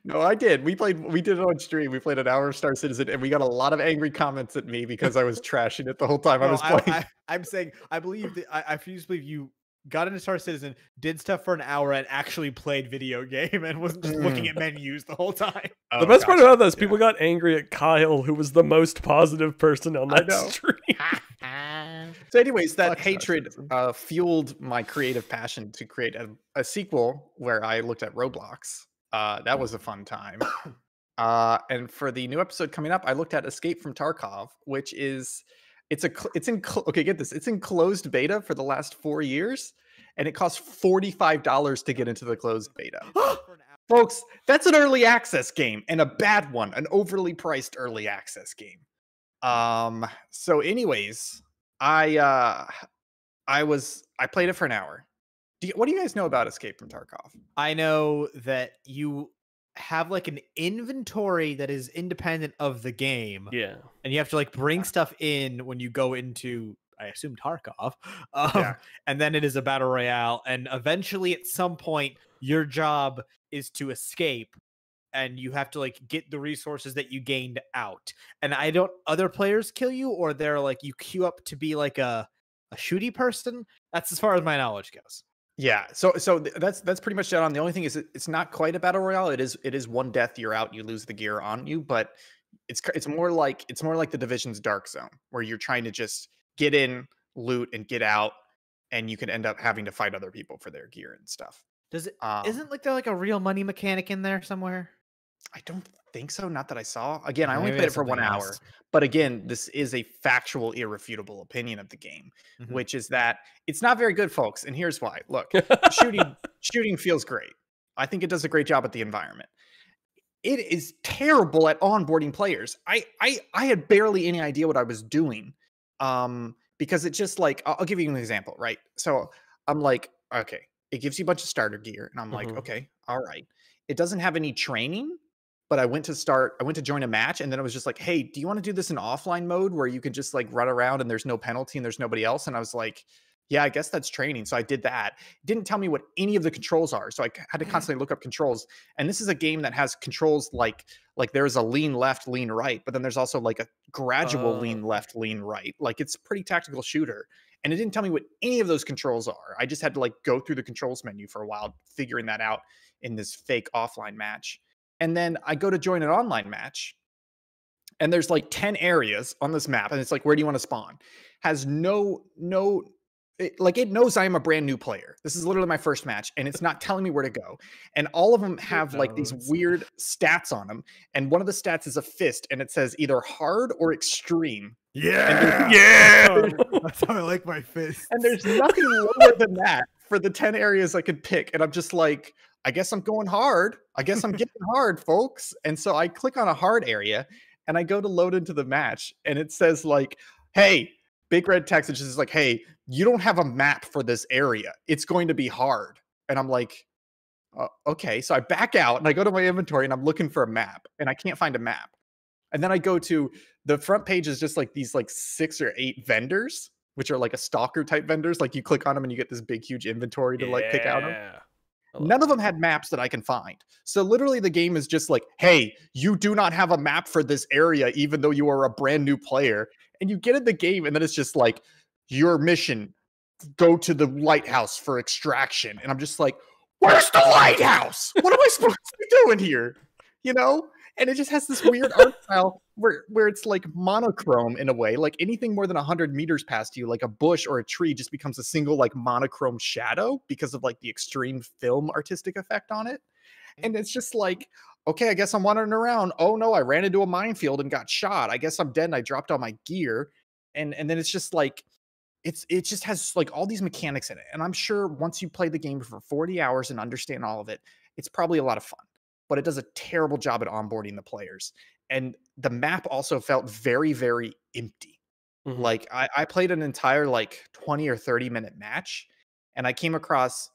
no, I did. We played. We did it on stream. We played an hour of Star Citizen, and we got a lot of angry comments at me because I was trashing it the whole time I was playing. I, am saying I believe that I, I refuse to believe you got into Star Citizen, did stuff for an hour, and actually played video game and was just looking at menus the whole time. the Oh, best part about this, Yeah. people got angry at Kyle, who was the most positive person on that know. stream. So, anyways, that Fuck hatred uh, fueled my creative passion to create a, a sequel where I looked at Roblox. Uh, that was a fun time. Uh, and for the new episode coming up, I looked at Escape from Tarkov, which is it's a it's in okay. Get this, it's in closed beta for the last four years, and it costs forty five dollars to get into the closed beta. Folks, that's an early access game and a bad one, an overly priced early access game. Um, so anyways, I uh I was I played it for an hour. Do you, what do you guys know about Escape from Tarkov? I know that you have like an inventory that is independent of the game, Yeah. and you have to like bring stuff in when you go into, I assume Tarkov, um, Yeah. and then it is a battle royale, and eventually at some point your job is to escape. And you have to like get the resources that you gained out. And I don't other players kill you, or they're like you queue up to be like a a shooty person. That's as far as my knowledge goes. Yeah, so so th- that's that's pretty much dead on. The only thing is it- it's not quite a battle royale. It is it is one death, you're out, you lose the gear on you, but it's it's more like it's more like the division's dark zone where you're trying to just get in, loot, and get out, and you can end up having to fight other people for their gear and stuff. Does it Um, not like there like a real money mechanic in there somewhere? I don't think so. Not that I saw. Again, I only maybe played it for one hour. But again, this is a factual, irrefutable opinion of the game, Mhm. which is that it's not very good, folks. And here's why. Look, shooting shooting feels great. I think it does a great job at the environment. It is terrible at onboarding players. I I I had barely any idea what I was doing. Um because it just like I'll, I'll give you an example, right? So I'm like, okay, it gives you a bunch of starter gear and I'm like, Mhm. okay, all right. It doesn't have any training, but I went to start I went to join a match and then it was just like, "Hey, do you want to do this in offline mode where you can just like run around and there's no penalty and there's nobody else?" And I was like, yeah, I guess that's training. So I did that. It didn't tell me what any of the controls are. So I had to mm-hmm. constantly look up controls. And this is a game that has controls like like there's a lean left, lean right, but then there's also like a gradual oh. lean Oh. left, lean right. Like it's a pretty tactical shooter. And it didn't tell me what any of those controls are. I just had to like go through the controls menu for a while, figuring that out in this fake offline match. And then I go to join an online match. And there's like 10 areas on this map. And it's like, where do you want to spawn? Has no, no, it, like it knows I am a brand new player. This is literally my first match, and it's not telling me where to go. And all of them have like these weird stats on them. And one of the stats is a fist, and it says either hard or extreme. Yeah, Yeah. That's how I like my fist. And there's nothing lower than that for the 10 areas I could pick. And I'm just like, I guess I'm going hard. I guess I'm getting hard, folks. And so I click on a hard area and I go to load into the match. And it says, like, hey, big red text, which is like, hey, you don't have a map for this area. It's going to be hard. And I'm like, "Uh, okay. So I back out and I go to my inventory and I'm looking for a map and I can't find a map. And then I go to the front page is just like these like six or eight vendors, which are like a stalker type vendors. Like you click on them and you get this big, huge inventory to like pick out of. Love None of them had maps that I can find. So literally the game is just like, hey, you do not have a map for this area, even though you are a brand new player. And you get in the game, and then it's just like, your mission, go to the lighthouse for extraction. And I'm just like, where's the lighthouse? What am I supposed to be doing here? You know? And it just has this weird art style where, where it's like monochrome in a way. Like anything more than 100 meters past you, like a bush or a tree, just becomes a single like monochrome shadow because of like the extreme film artistic effect on it. And it's just like, okay, I guess I'm wandering around. Oh no, I ran into a minefield and got shot. I guess I'm dead and I dropped all my gear. And and then it's just like it's it just has like all these mechanics in it. And I'm sure once you play the game for 40 hours and understand all of it, it's probably a lot of fun. But it does a terrible job at onboarding the players. And the map also felt very, very empty. Mhm. Like I, I played an entire like 20 or 30 minute match and I came across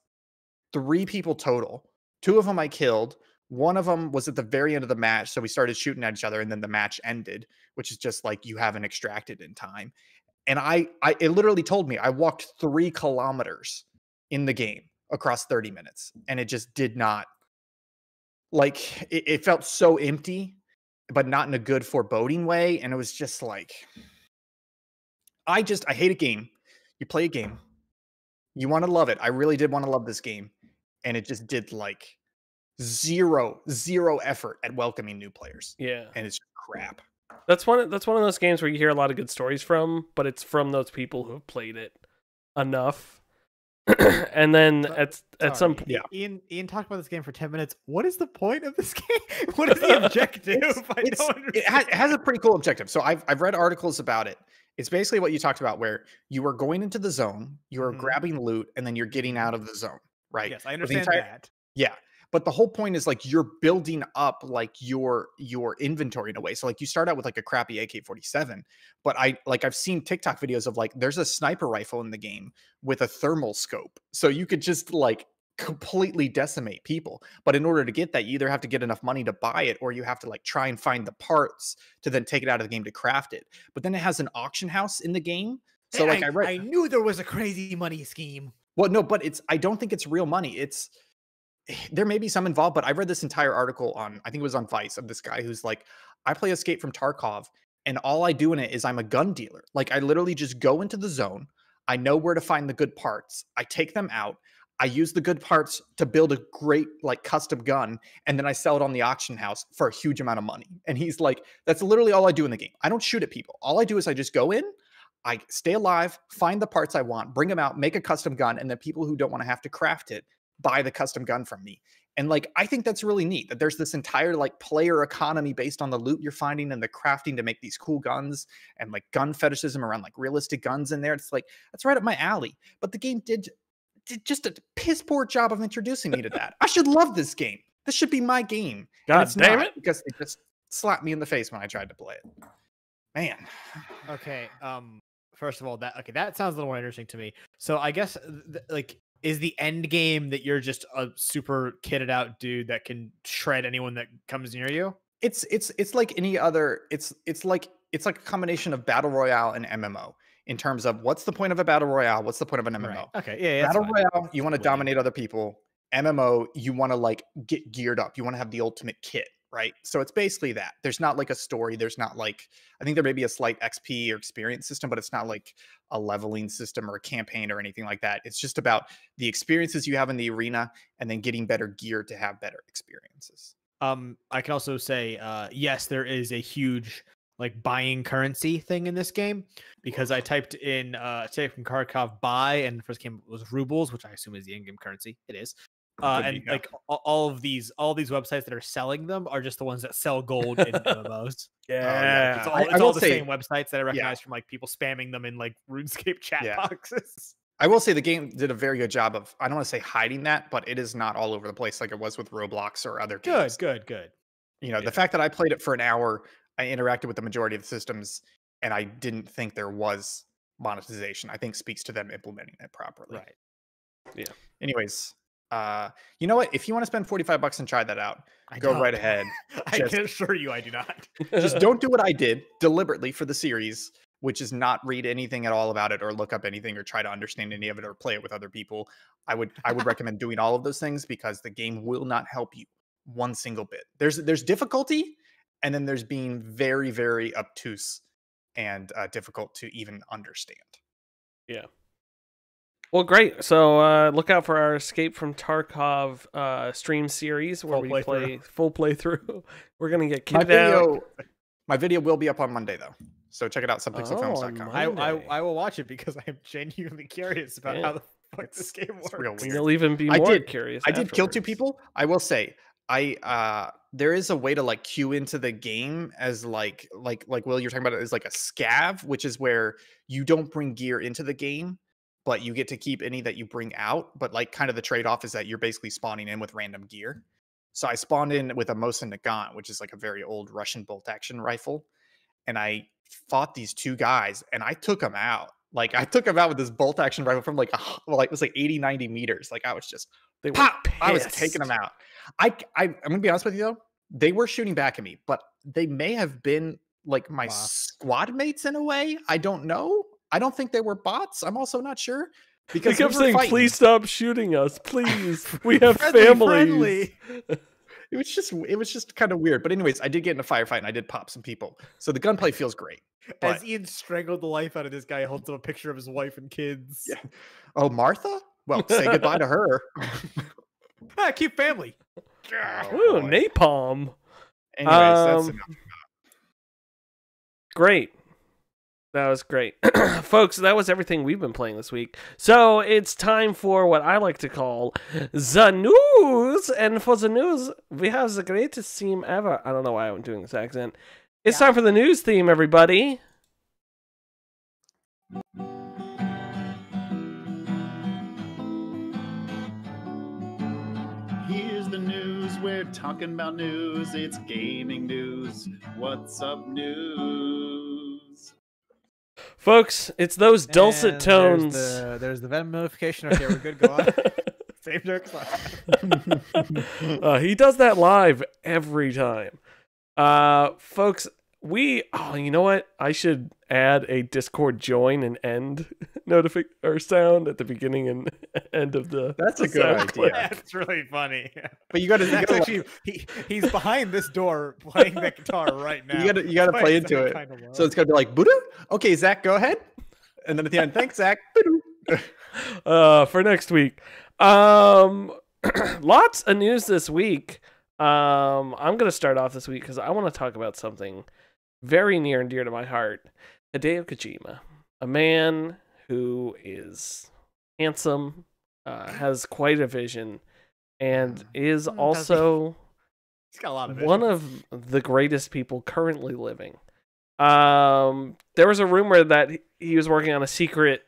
three people total. Two of them I killed. One of them was at the very end of the match, so we started shooting at each other, and then the match ended, which is just like you haven't extracted in time. And I, I, it literally told me I walked three kilometers in the game across 30 minutes, and it just did not. Like it, it felt so empty, but not in a good foreboding way, and it was just like, I just I hate a game. You play a game, you want to love it. I really did want to love this game, and it just did like zero zero effort at welcoming new players Yeah. and it's just crap That's one that's one of those games where you hear a lot of good stories from, but it's from those people who have played it enough. and then So- at at some point Yeah. Ian Ian talked about this game for 10 minutes. What is the point of this game? What is the objective? I It's- don't it, ha- it has a pretty cool objective so I've, I've read articles about it it's basically what you talked about where you are going into the zone you are Mhm. grabbing loot and then you're getting out of the zone right Yes, I understand entire- that. Yeah. But the whole point is like you're building up like your your inventory in a way. So like you start out with like a crappy AK-47, but I like I've seen TikTok videos of like there's a sniper rifle in the game with a thermal scope. So you could just like completely decimate people. But in order to get that, you either have to get enough money to buy it or you have to like try and find the parts to then take it out of the game to craft it. But then it has an auction house in the game. So eh, like I, read I knew there was a crazy money scheme. well, no, but it's I don't think it's real money. It's Eh, there may be some involved, but I read this entire article on I think it was on Vice of this guy who's like, I play Escape from Tarkov, and all I do in it is I'm a gun dealer. Like I literally just go into the zone. I know where to find the good parts. I take them out. I use the good parts to build a great like custom gun, and then I sell it on the auction house for a huge amount of money. And he's like, that's literally all I do in the game. I don't shoot at people. All I do is I just go in, I stay alive, find the parts I want, bring them out, make a custom gun, and then people who don't want to have to craft it buy the custom gun from me. And like I think that's really neat that there's this entire like player economy based on the loot you're finding and the crafting to make these cool guns and like gun fetishism around like realistic guns in there. It's like that's right up my alley. But the game did did just a piss poor job of introducing me to that. I should love this game. This should be my game. And God it's damn it. because they just slapped me in the face when I tried to play it. Man. Okay. Um. First of all, that okay, that sounds a little more interesting to me. So I guess th- like is the end game that you're just a super kitted out dude that can shred anyone that comes near you? it's it's it's like any other it's it's like it's like a combination of battle royale and MMO in terms of what's the point of a battle royale, what's the point of an MMO. Okay. Yeah. yeah battle fine. royale, you want to dominate other people. MMO, you want to like get geared up. You want to have the ultimate kit, right? So it's basically that. There's not like a story. There's not like I think there may be a slight XP or experience system, but it's not like a leveling system or a campaign or anything like that. It's just about the experiences you have in the arena and then getting better gear to have better experiences. Um, I can also say, uh, yes, there is a huge like buying currency thing in this game because I typed in uh take from Tarkov buy and the first came was rubles, which I assume is the in-game currency. It is. Uh, and yeah. like all of these, all these websites that are selling them are just the ones that sell gold in MMOs. Yeah. It's all, I- I all the say- same websites that I recognize from like people spamming them in like RuneScape chat Yeah. boxes. I will say the game did a very good job of I don't want to say hiding that, but it is not all over the place like it was with Roblox or other Good, games. good, good. You know, Yeah. the fact that I played it for an hour, I interacted with the majority of the systems, and I didn't think there was monetization. I think speaks to them implementing it properly. Right. Yeah. Anyways, uh, you know what? If you want to spend 45 bucks and try that out, I go don't. right ahead. I Just- can assure you, I do not. Just don't do what I did deliberately for the series, which is not read anything at all about it or look up anything or try to understand any of it or play it with other people. I would I would recommend doing all of those things because the game will not help you one single bit. There's there's difficulty and then there's being very very obtuse and uh, difficult to even understand. Well, great. So uh, look out for our Escape from Tarkov uh, stream series where Full we playthrough. play full playthrough. We're gonna get My kitted out. video my video will be up on Monday though. So check it out Oh, on somethingslefilms.com. I, I I will watch it because I am genuinely curious about Yeah. how the fuck It's- this game it's works. real And weird. You'll even be I more did- curious. I did kill two people. I will say, I uh there is a way to like queue into the game as like like like Will, you're talking about it as like a scav, which is where you don't bring gear into the game, but you get to keep any that you bring out. But like kind of the trade-off is that you're basically spawning in with random gear. So I spawned in with a Mosin Nagant, which is like a very old Russian bolt action rifle. And I fought these two guys and I took them out. Like I took them out with this bolt action rifle from like a, h- like it was like 80, 90 meters. Like I was just They were pop. I was taking them out. I, I I'm gonna be honest with you though. They were shooting back at me, but they may have been like my Wow. squad mates in a way. I don't know. I don't think they were bots. I'm also not sure They because kept we saying, fighting. "Please stop shooting us, please. We have Friendly, families." It was just it was just kind of weird. But anyways, I did get in a firefight and I did pop some people. So the gunplay feels great. As But Ian strangled the life out of this guy, holds up a picture of his wife and kids. Yeah. oh Martha? Well, say goodbye to her. Ah, cute family. Oh, Ooh, boy. napalm. Anyways, that's Um, enough. Great. That was great. Folks, that was everything we've been playing this week. So it's time for what I like to call the news. And for the news, we have the greatest theme ever. I don't know why I'm doing this accent. It's time for the news theme, everybody. Here's the news. We're talking about news. It's gaming news. What's up, news? Folks, it's those dulcet And tones. There's the, there's the Venom notification. Okay, we're good. Go on. Same jokes. uh, he does that live every time. Uh, folks, we oh, you know what? I should add a Discord join and end notific or sound at the beginning and end of the. That's a good idea. clip. That's really funny. But you gotta you gotta, actually he, he's behind this door playing that guitar right now. you gotta you gotta play into it. kinda low. So it's gonna be like Buddha. Okay, Zach, go ahead. And then at the end, thanks, Zach. Uh, for next week. Um, lots of news this week. Um, I'm gonna start off this week because I want to talk about something very near and dear to my heart. Hideo Kojima, a man who is handsome, uh, has quite a vision, and is also he's got a lot of one of the greatest people currently living. Um, there was a rumor that he- he was working on a secret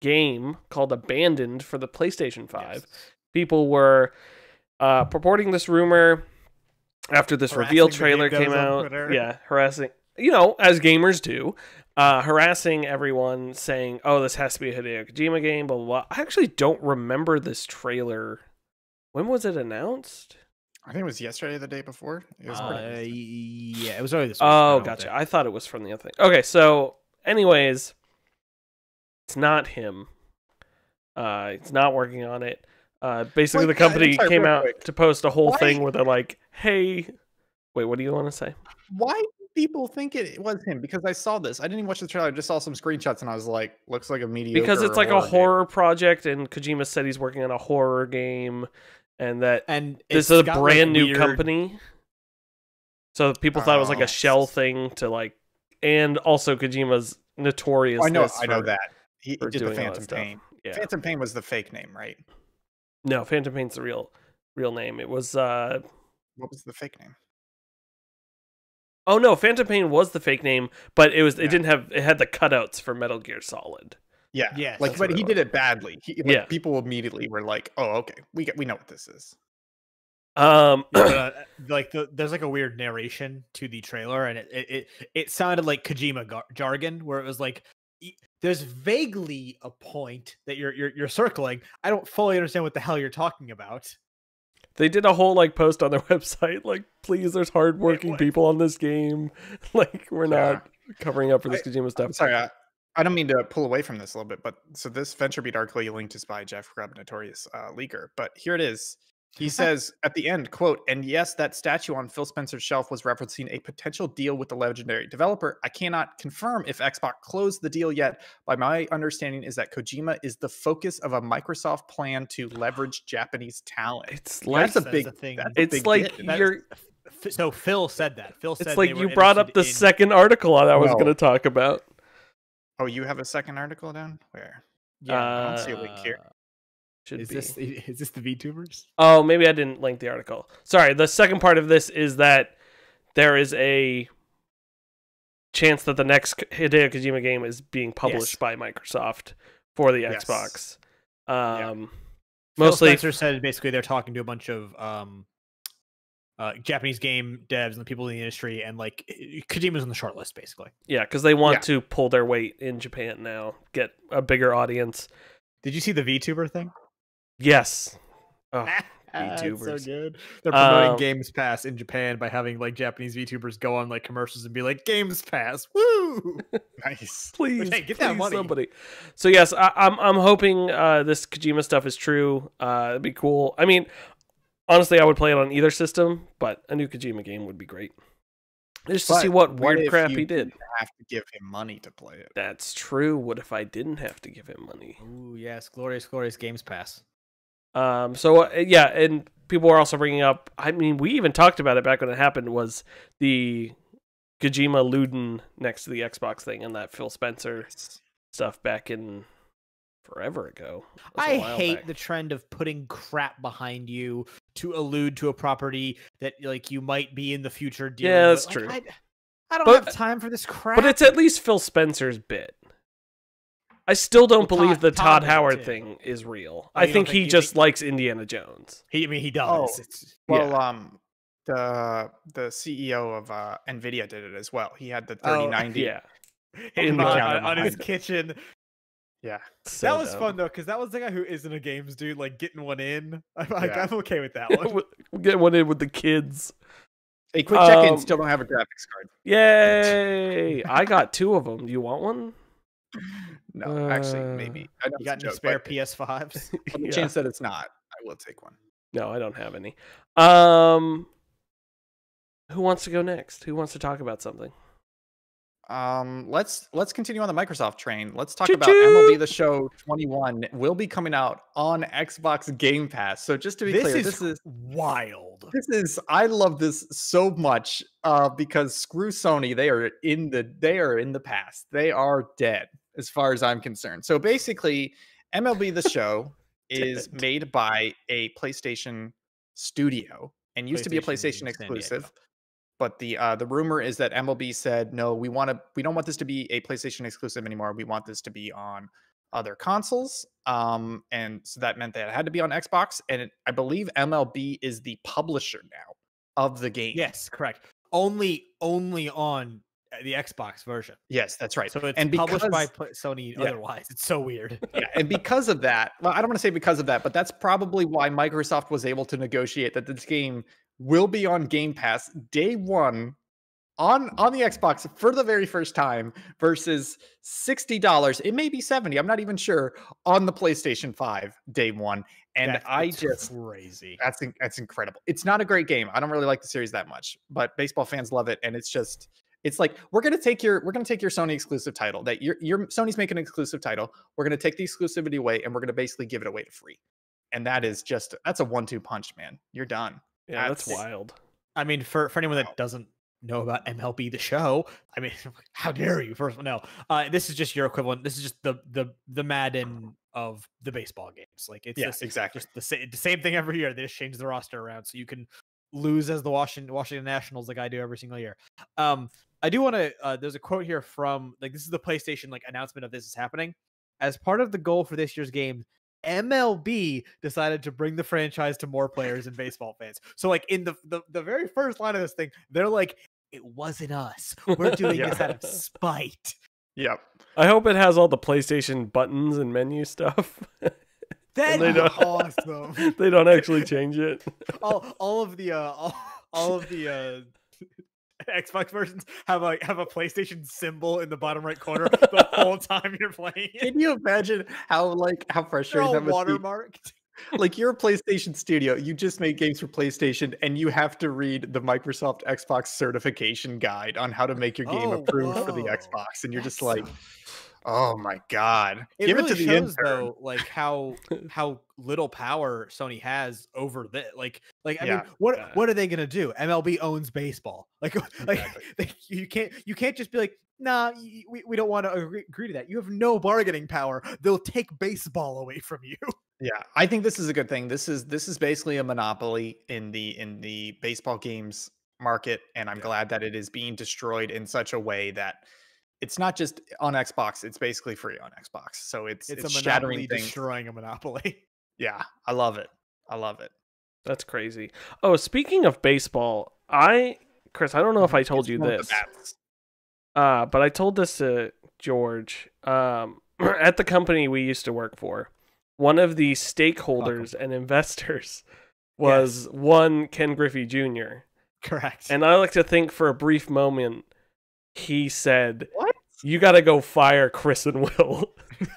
game called Abandoned for the PlayStation 5. Yes. People were uh, purporting this rumor after this reveal Harassing the trailer came out. Yeah, harassing, you know, as gamers do, uh, harassing everyone saying, oh, this has to be a Hideo Kojima game, blah, blah, blah. I actually don't remember this trailer. When was it announced? I think it was yesterday or the day before. It was Uh, yeah, it was early this week. I Oh, gotcha. think. I thought it was from the other thing. Okay, so, anyways, it's not him. Uh, it's not working on it. Uh, basically, the company sorry, came out quick. to post a whole Why- thing where they're like, "Hey, wait, what do you want to say?" Why do people think it was him? Because I saw this. I didn't even watch the trailer. I just saw some screenshots and I was like, looks like a mediocre. Because it's like a game. horror project, and Kojima said he's working on a horror game, and that and this is a got, like, brand new weird- company. So people thought it was like Oh, a shell thing to like, and also Kojima's notorious. Oh, I know. I know that. He, he did the doing all that Phantom. Pain. Yeah. Phantom Pain was the fake name, right? No, Phantom Pain's the real real name. It was uh What was the fake name? oh no, Phantom Pain was the fake name, but it was it didn't have it had the cutouts for Metal Gear Solid. Yeah. Yeah. Like, but he it did it badly. He, like, Yeah. People immediately were like, "Oh, okay, we get, we know what this is." Um Yeah, but, uh, like the, there's like a weird narration to the trailer, and it it it, it sounded like Kojima gar- jargon, where it was like, y- "There's vaguely a point that you're you're you're circling. I don't fully understand what the hell you're talking about." they did a whole like post on their website like please there's hardworking what? people on this game. like we're Yeah. not covering up for this I- Kojima I'm stuff. sorry, I, I don't mean to pull away from this a little bit, but so this VentureBeat article you linked is by Jeff Grubb, notorious uh, leaker. But here it is. He uh-huh. says at the end, quote, and yes, that statue on Phil Spencer's shelf was referencing a potential deal with the legendary developer. I cannot confirm if Xbox closed the deal yet, but my understanding is that Kojima is the focus of a Microsoft plan to leverage Japanese talent. It's like That's a big thing. that's it's big like. You're So Phil said that. Phil said it's like you brought up the in- second article that I was No. going to talk about. Oh, you have a second article down? Where? Yeah, I don't see a link here. Uh, Should Is be. this is this the VTubers? Oh, maybe I didn't link the article. Sorry. The second part of this is that there is a chance that the next Hideo Kojima game is being published Yes. by Microsoft for the Yes. Xbox. Yeah. Um, Phil mostly, Spencer said basically they're talking to a bunch of um uh, Japanese game devs and the people in the industry, and like Kojima's on the short list basically. Yeah, because they want Yeah. to pull their weight in Japan now, get a bigger audience. Did you see the VTuber thing? Yes. Oh, It's so good. They're promoting Um, Games Pass in Japan by having like Japanese VTubers go on like commercials and be like Games Pass, woo! Nice. please, hey, get that please, money. somebody. So yes, I, I'm I'm hoping uh, this Kojima stuff is true. Uh, it'd be cool. I mean, honestly, I would play it on either system, but a new Kojima game would be great. Just to see what what weird crap he did. Have to give him money to play it. That's true. What if I didn't have to give him money? Ooh, yes, glorious, glorious Games Pass. Um, so uh, yeah, and people were also bringing up. I mean, we even talked about it back when it happened. Was the Kojima Luden next to the Xbox thing and that Phil Spencer stuff back in forever ago? I hate back. the trend of putting crap behind you to allude to a property that like you might be in the future dealing Yeah, with. that's Like, true. I, I don't But- have time for this crap. but it's at least Phil Spencer's bit. I still don't Well, believe Todd- the Todd Todd Howard too. thing is real. Oh, I think think- he just think- likes Indiana Jones. he, I mean, he does. Oh. It's, Well, Yeah. um, the the CEO of uh, Nvidia did it as well. He had the Oh, 3090. Yeah, in the on, on his kitchen. yeah. so that was dumb. fun though, because that was the guy who isn't a games dude, like getting one in. I'm, like, Yeah. I'm okay with that one. We'll get one in with the kids. Hey, quick check in. Um, Still don't have a graphics card. Yay! I got two of them. Do you want one? No, actually, Uh, maybe. I You got any joke, spare PS5s? On the Yeah. chance that it's not, I will take one. No, I don't have any. Um, who wants to go next? Who wants to talk about something? Um, let's let's continue on the Microsoft train. Let's talk Choo about. MLB The Show 21 will be coming out on Xbox Game Pass. So just to be this clear, is this is wild. this is I love this so much uh because screw Sony, they are in the they are in the past. They are dead as far as I'm concerned. So basically, MLB The Show is made by a PlayStation studio and used to be a PlayStation PlayStation San Diego. exclusive. But the uh, the rumor is that MLB said no, we want to we don't want this to be a PlayStation exclusive anymore. We want this to be on other consoles. Um, and so that meant that it had to be on Xbox. And it, I believe MLB is the publisher now of the game. Yes, correct. Only, only on Uh, the Xbox version. Yes, that's right. So it's and published by because- Sony. Yeah. Otherwise, it's so weird. yeah, and because of that, well, I don't want to say because of that, but that's probably why Microsoft was able to negotiate that this game will be on Game Pass day one on on the Xbox for the very first time versus sixty dollars. It may be seventy. I'm not even sure on the PlayStation Five day one. And That's- I that's just crazy. that's that's incredible. It's not a great game. I don't really like the series that much, but baseball fans love it, and it's just it's like we're gonna take your we're gonna take your Sony exclusive title that your your Sony's making an exclusive title. We're gonna take the exclusivity away, and we're gonna basically give it away to free. And that is just that's a one-two punch, man. You're done. Yeah, that's, That's- wild. I mean, for for anyone that doesn't know about MLB the show, I mean, how dare you? First, of all, no, uh, this is just your equivalent. This is just the the the Madden of the baseball games. Like it's Yes, just, exactly. just the same the same thing every year. They just change the roster around so you can lose as the Washington Washington Nationals like I do every single year. Um, I do want to. Uh, there's a quote here from like this is the PlayStation like announcement of this is happening as part of the goal for this year's game. MLB decided to bring the franchise to more players and baseball fans. So like in the, the the very first line of this thing, they're like, "It wasn't us. We're doing this out of spite." Yep. I hope it has all the PlayStation buttons and menu stuff. That'd they be don't- awesome. they don't actually change it. all, all of the uh, all, all of the uh, Xbox versions have a have a PlayStation symbol in the bottom right corner the whole time you're playing it. Can you imagine how like how frustrating all that must be? watermarked. like you're a PlayStation studio, you just make games for PlayStation, and you have to read the Microsoft Xbox certification guide on how to make your game Oh, approved for the. Xbox, and you're just That's- like, oh my god, It give really it to the shows intern. though, like how how little power Sony has over that. Like, like I mean, what yeah. what are they gonna do? MLB owns baseball. Like, like Exactly. they, you can't you can't just be like, nah, we, we don't want to agree, agree to that. You have no bargaining power. They'll take baseball away from you. Yeah, I think this is a good thing. This is this is basically a monopoly in the in the baseball games market, and I'm Yeah. glad that it is being destroyed in such a way that it's not just on Xbox; it's basically free on Xbox. So it's It's, it's, a shattering monopoly things. destroying a monopoly. Yeah, I love it. I love it. That's crazy. Oh, speaking of baseball, I Chris, I don't know if I told It's you one of the this. bats. Uh, but I told this to George. Um, at the company we used to work for, one of the stakeholders and investors was one Ken Griffey Jr. Correct. And I like to think for a brief moment, he said, What? "You got to go fire Chris and Will,"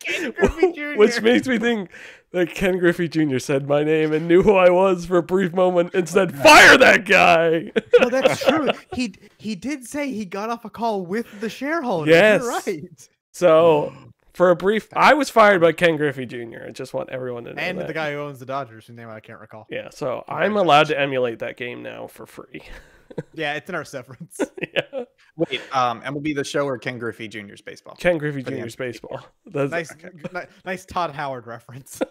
Ken Griffey Jr. which makes me think that Ken Griffey Jr. said my name and knew who I was for a brief moment and said, "Fire that guy." no, that's true. He he did say he got off a call with the shareholder. Yes. You're right. So for a brief, I was fired by Ken Griffey Jr. I just want everyone to know And that. the guy who owns the Dodgers, whose name I can't recall. Yeah, so I'm allowed to emulate that game now for free. Yeah, it's in our severance. yeah, Wait, um, MLB the Show or Ken Griffey Jr.'s baseball? Ken Griffey Jr.'s baseball. That's, nice, ni- nice Todd Howard reference.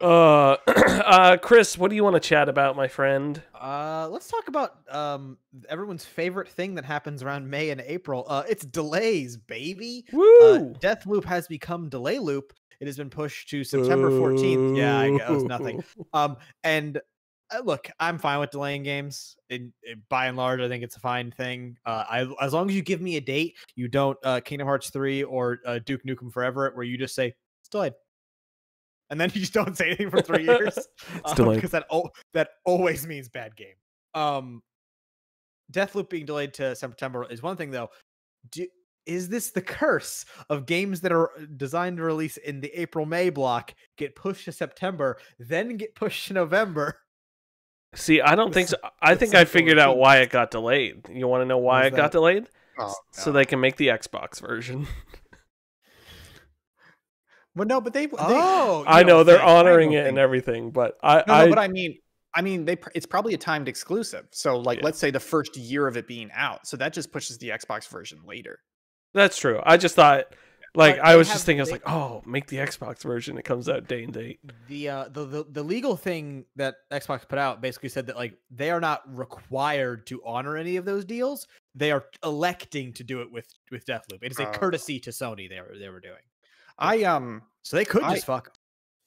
Uh, uh, Chris, what do you want to chat about, my friend? Uh, let's talk about um everyone's favorite thing that happens around May and April. Uh, it's delays, baby. Uh, Woo! Death Loop has become Delay Loop. It has been pushed to September 14th. Yeah, I, that was nothing. Um, and uh, look, I'm fine with delaying games. In, in- by and large, I think it's a fine thing. Uh, I, as long as you give me a date, you don't uh, Kingdom Hearts 3 or uh, Duke Nukem Forever, where you just say it's delayed, and then you just don't say anything for three years. delayed. because that al- that always means bad game. Um, Deathloop being delayed to September is one thing, though. Do, is this the curse of games that are uh, designed to release in the April May block get pushed to September, then get pushed to November? See, I don't think so. I think I figured out why it got delayed. You want to know why it got delayed? Oh, So they can make the Xbox version. Well, no, but they. they Oh, I know they're honoring don't it and everything, but I, No, I no, but I mean, I mean, they. It's probably a timed exclusive. So, like, Yeah. let's say the first year of it being out. So that just pushes the Xbox version later. that's true. I just thought, like, But I was just thinking, I was like, oh, make the Xbox version. It comes out day and date. the uh the, the the legal thing that Xbox put out basically said that like they are not required to honor any of those deals. They are electing to do it with with Deathloop. It is a Oh. courtesy to Sony they were they were doing. I um, So they could I- just fuck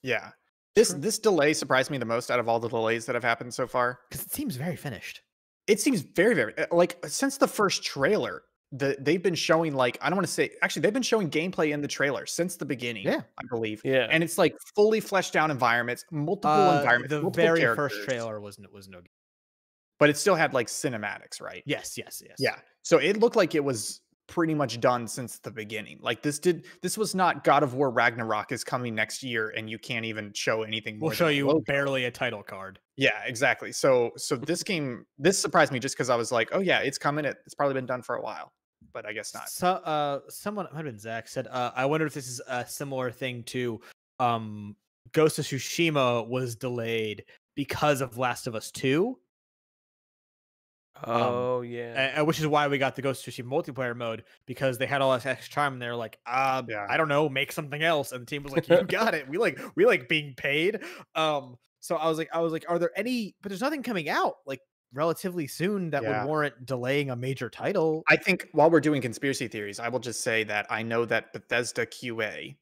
yeah. This True. this delay surprised me the most out of all the delays that have happened so far. because it seems very finished. It seems very, very uh, like since the first trailer. The, they've been showing like I don't want to say actually they've been showing gameplay in the trailer since the beginning. Yeah. I believe. Yeah. and it's like fully fleshed out environments, multiple Uh, environments, the multiple very first trailer was n- was no. good. but it still had like cinematics, right? Yes, yes, yes. Yeah. So it looked like it was pretty much done since the beginning. Like this did this was not God of War Ragnarok is coming next year and you can't even show anything more. We'll show you logo. barely a title card. Yeah, exactly. So so this game this surprised me just because I was like, oh yeah, it's coming. It's probably been done for a while, but I guess not. So, uh, someone might have been Zach said, uh, I wonder if this is a similar thing to, um, Ghost of Tsushima was delayed because of Last of Us Two. oh yeah. uh, uh, which is why we got the Ghost of Tsushima multiplayer mode because they had all this extra time and they're like, uh, Yeah. I don't know, make something else, and the team was like, you got it. We like we like being paid. Um, so I was like, I was like, are there any? But there's nothing coming out like relatively soon that Yeah. would warrant delaying a major title. I think while we're doing conspiracy theories, I will just say that I know that Bethesda QA,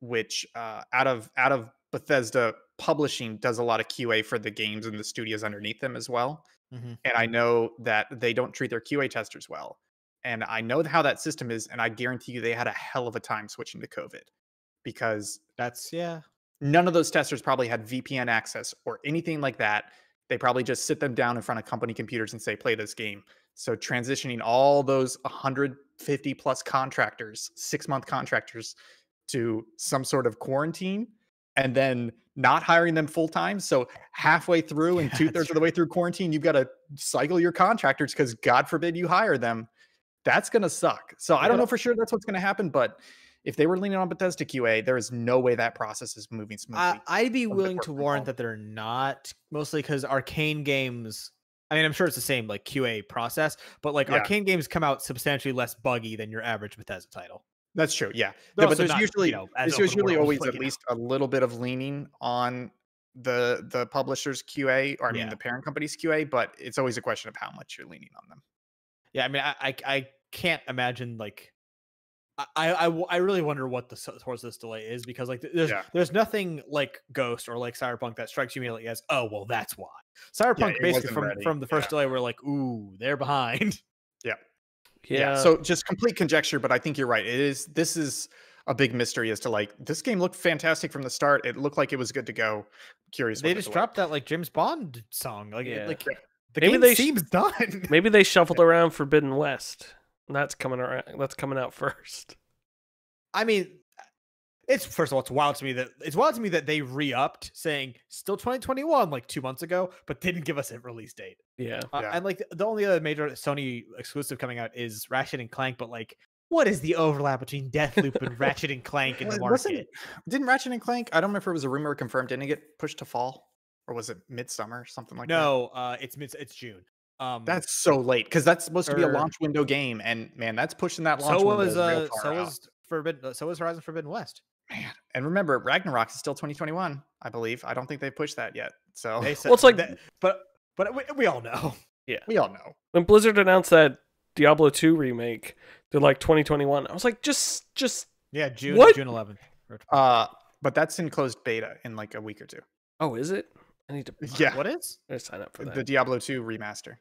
which uh, out of out of Bethesda publishing does a lot of QA for the games and the studios underneath them as well. Mhm. And I know that they don't treat their QA testers well. And I know how that system is, and I guarantee you they had a hell of a time switching to COVID because That's yeah. none of those testers probably had VPN access or anything like that. They probably just sit them down in front of company computers and say, play this game. So transitioning all those 150 plus contractors, six month contractors, to some sort of quarantine and then not hiring them full time. So halfway through and Yeah, two thirds of the way through quarantine, you've got to cycle your contractors because God forbid you hire them. That's going to suck. So I don't know for sure that's what's going to happen, but if they were leaning on Bethesda QA, there is no way that process is moving smoothly. I, I'd be willing to warrant that they're not, mostly because Arkane games. I mean, I'm sure it's the same like QA process, but like Yeah. Arkane games come out substantially less buggy than your average Bethesda title. That's true. Yeah. They're but also there's not, you usually know, as there's usually world, always at you know. least a little bit of leaning on the the publisher's QA or I mean Yeah. the parent company's QA, but it's always a question of how much you're leaning on them. Yeah, I mean, I, I I can't imagine like I, I, I w- I really wonder what the source of this delay is because like there's Yeah. there's nothing like Ghost or like Cyberpunk that strikes you immediately as oh well that's why Cyberpunk it basically from ready, from the first yeah. delay we're like ooh they're behind Yeah. Yeah. So just complete conjecture, but I think you're right. It is this is a big mystery as to like this game looked fantastic from the start. It looked like it was good to go. Curious. they what the just delay- dropped that like James Bond song like it- Yeah. like the Maybe game they sh- seems done maybe they shuffled around Forbidden West. That's coming around. That's coming out first. I mean, it's first of all, it's wild to me that it's wild to me that they re-upped saying still 2021 like two months ago, but didn't give us a release date. Yeah. Uh, Yeah. and like the only other major Sony exclusive coming out is Ratchet and Clank, but like, what is the overlap between Deathloop and Ratchet and Clank in the Wa- wasn't- market? Didn't Ratchet and Clank? I don't know if it was a rumor confirmed. Didn't it get pushed to fall, or was it midsummer, something like that? No, uh, it's mid, it's June. Um, That's so late because that's supposed to be a launch window game, and man, that's pushing that launch so window was real uh, far so out. was Forbidden, uh, so was Horizon Forbidden West. man. And remember, Ragnarok is still 2021, I believe. I don't think they've pushed that yet. So They said, Well, it's like- that, but but we, we all know. Yeah, we all know. When Blizzard announced that Diablo 2 remake, they're like 2021. I was like, just, just. Yeah, June What? June 11th. Uh, but that's in closed beta in like a week or two. Oh, is it? I need to. Yeah, What is I sign up for that. the Diablo 2 remaster.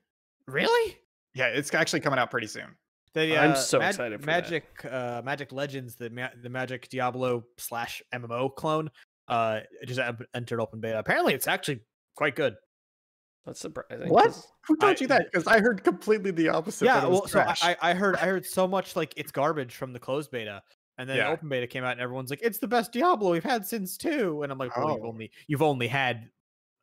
Really? Yeah, it's actually coming out pretty soon. The, I'm uh, so Mag- excited for that. Magic, uh, Magic Legends, the ma- the Magic Diablo slash MMO clone, uh, just entered open beta. Apparently, it's actually quite good. That's surprising. What? 'cause- Who told I- you that? Because I heard completely the opposite. yeah, that it well, so I. I I heard I heard so much like it's garbage from the closed beta, and then Yeah. open beta came out, and everyone's like, it's the best Diablo we've had since two, and I'm like, well, you've Oh. only you've only had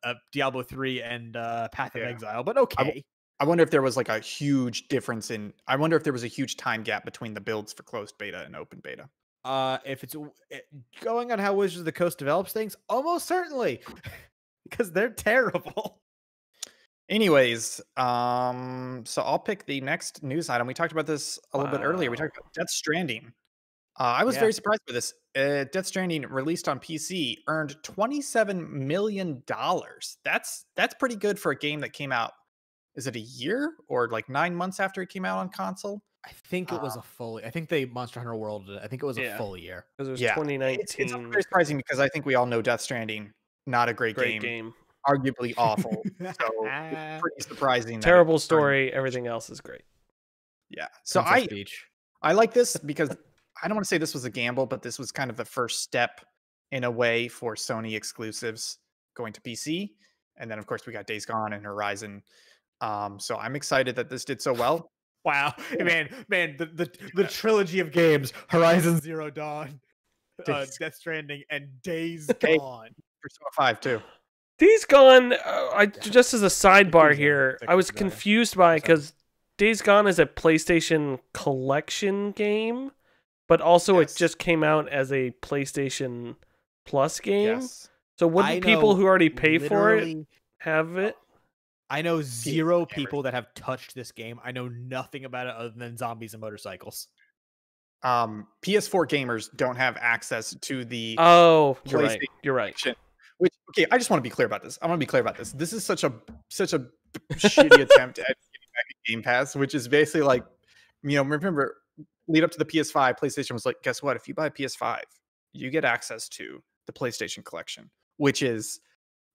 uh, Diablo three and uh, Path of Yeah. Exile, but okay. I wonder if there was like a huge difference in. I wonder if there was a huge time gap between the builds for closed beta and open beta. Uh, if it's eh, going on how Wizards of the Coast develops things, almost certainly, because they're terrible. Anyways, um, so I'll pick the next news item. We talked about this a little bit earlier. We talked about Death Stranding. Uh, I was Yeah. very surprised by this. Uh, Death Stranding released on PC earned twenty-seven million dollars. That's that's pretty good for a game that came out. Is it a year or like nine months after it came out on console? I think it was uh a full. I think they Monster Hunter World. I think it was a full year. Because it was Yeah, 2019. it's very surprising because I think we all know Death Stranding, not a great, Great game, game. arguably awful. so it's pretty surprising. Terrible story. Everything else is great. Yeah. So Princess I Beach. I like this because I don't want to say this was a gamble, but this was kind of the first step in a way for Sony exclusives going to PC. And then of course we got Days Gone and Horizon. Um, so I'm excited that this did so well. Wow, man, man, the the, the trilogy of games: Horizon Zero Dawn, uh, Death Stranding, and Days Days- Gone. Persona 5 too. Days Gone. Uh, I just as a sidebar here, I was comes out, yeah. confused by because Days Gone is a PlayStation collection game, but also Yes. it just came out as a PlayStation Plus game. Yes. So wouldn't people who already pay for it have it? I know zero people that have touched this game. I know nothing about it other than zombies and motorcycles. Um, PS4 gamers don't have access to the Oh, you're right. You're right. Which okay, I just want to be clear about this. I want to be clear about this. This is such a such a shitty attempt at getting back at Game Pass, which is basically like, you know, remember lead up to the PS5, PlayStation was like, guess what? If you buy a PS5, you get access to the PlayStation Collection, which is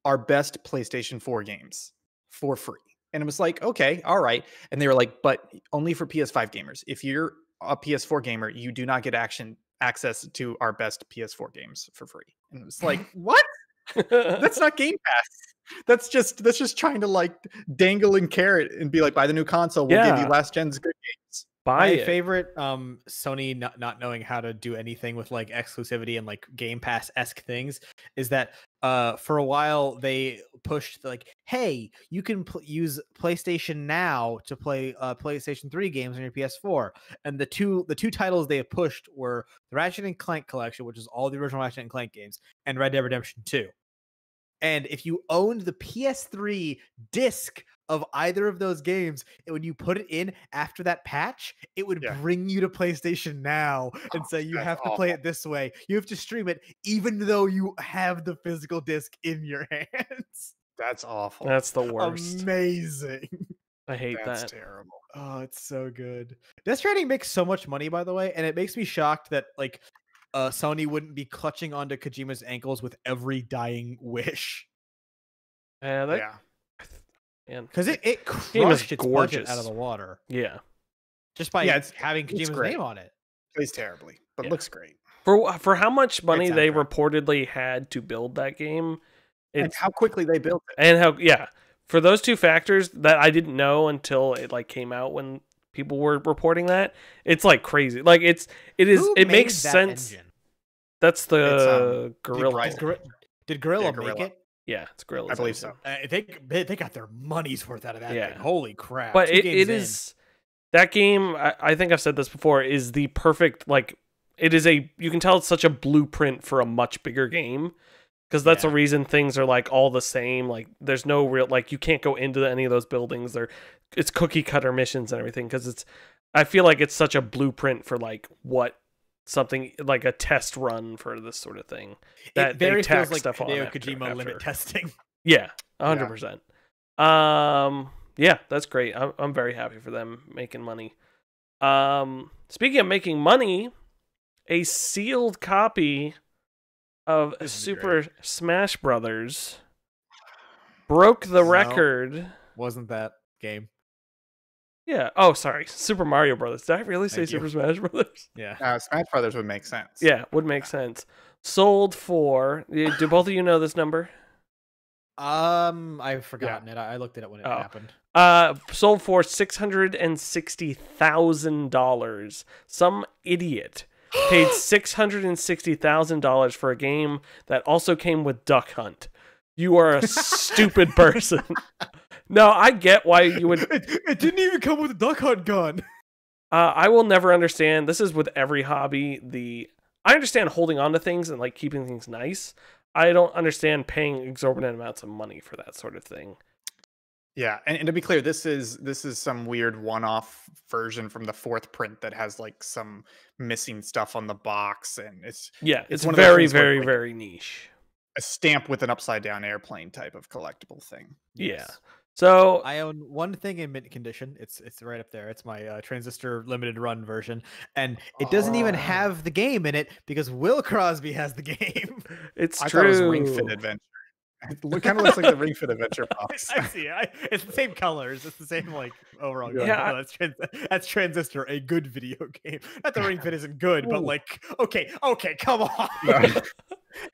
our best PlayStation 4 games for free. And it was like, okay, all right. And they were like, but only for PS5 gamers. If you're a PS4 gamer, you do not get action access to our best PS4 games for free. And it was like, what? That's not Game Pass. That's just that's just trying to like dangle and carrot and be like, buy the new console, we'll give you last gen's good games. Buy My it. favorite um Sony not, not knowing how to do anything with like exclusivity and like Game Pass esque things is that uh for a while they pushed like hey you can pl- use PlayStation Now to play uh PlayStation 3 games on your PS4 and the two the two titles they pushed were the Ratchet and Clank collection which is all the original Ratchet and Clank games and Red Dead Redemption 2 and if you owned the PS3 disc of either of those games, and when you put it in after that patch, it would Yeah. bring you to PlayStation Now and Oh, say you have to play it this way. You have to stream it, even though you have the physical disc in your hands. That's awful. That's the worst. Amazing. I hate That's that. terrible. Oh, it's so good. Death Stranding makes so much money, by the way, and it makes me shocked that like uh Sony wouldn't be clutching onto Kojima's ankles with every dying wish. Yeah, that, yeah. Man. Because it, it Game is crushed its budget out of the water Yeah. just by Yeah, it's- having it's Kojima's great. name on it. Plays terribly, but Yeah. looks great. For for how much money they soundtrack. reportedly had to build that game, And how quickly they built it. and how yeah for those two factors that i didn't know until it like came out when people were reporting that it's like crazy like it's it is Who it makes that sense engine? that's the It's, um, Guerrilla Right. Did, Gor- did Guerrilla make Guerrilla. it? Yeah it's Guerrilla I believe so. Uh, they they they got their money's worth out of that Yeah. thing. Holy crap! but Two it, games it in. that game I, I think i've said this before is the perfect like it is a you can tell it's such a blueprint for a much bigger game because that's the Yeah. reason things are like all the same like there's no real like you can't go into any of those buildings they're it's cookie cutter missions and everything because it's i feel like it's such a blueprint for like what something like a test run for this sort of thing that it they very feels like stuff on Hideo after- Kojima after. limit testing. Yeah, a hundred percent. Um, yeah, that's great. I'm I'm very happy for them making money. Um, speaking of making money, a sealed copy of Super Smash Brothers broke the No. record. Wasn't that game? Yeah. Oh, sorry, Super Mario Brothers. Did I really say Thank you. Super Smash Brothers? Yeah. Uh, Smash Brothers would make sense. Yeah, would make sense. Sold for. Do both of you know this number? Um, I've forgotten it. I I looked at it when it Oh. happened. Uh, sold for six hundred and sixty thousand dollars. Some idiot paid six hundred and sixty thousand dollars for a game that also came with Duck Hunt. You are a stupid person. no, I get why you would. It, it didn't even come with a duck hunt gun. Uh, I will never understand. This is with every hobby. The I understand holding on to things and like keeping things nice. I don't understand paying exorbitant amounts of money for that sort of thing. Yeah, and, and to be clear, this is this is some weird one-off version from the fourth print that has like some missing stuff on the box, and it's Yeah, It's it's, one of those very, where, very, like- very niche. a stamp with an upside-down airplane type of collectible thing. Yeah. So I own one thing in mint condition. It's it's right up there. It's my uh, transistor limited run version, and it doesn't even Oh. have the game in it because Will Crosby has the game. it's I true. thought it was Ring Fit Adventure. It kind of looks like the Ring Fit Adventure box. I see. I, it's the same colors. It's the same like overall. game. Yeah, I- No, that's, trans- that's transistor, a good video game. Not the Ring Fit isn't good, but like okay, okay, come on.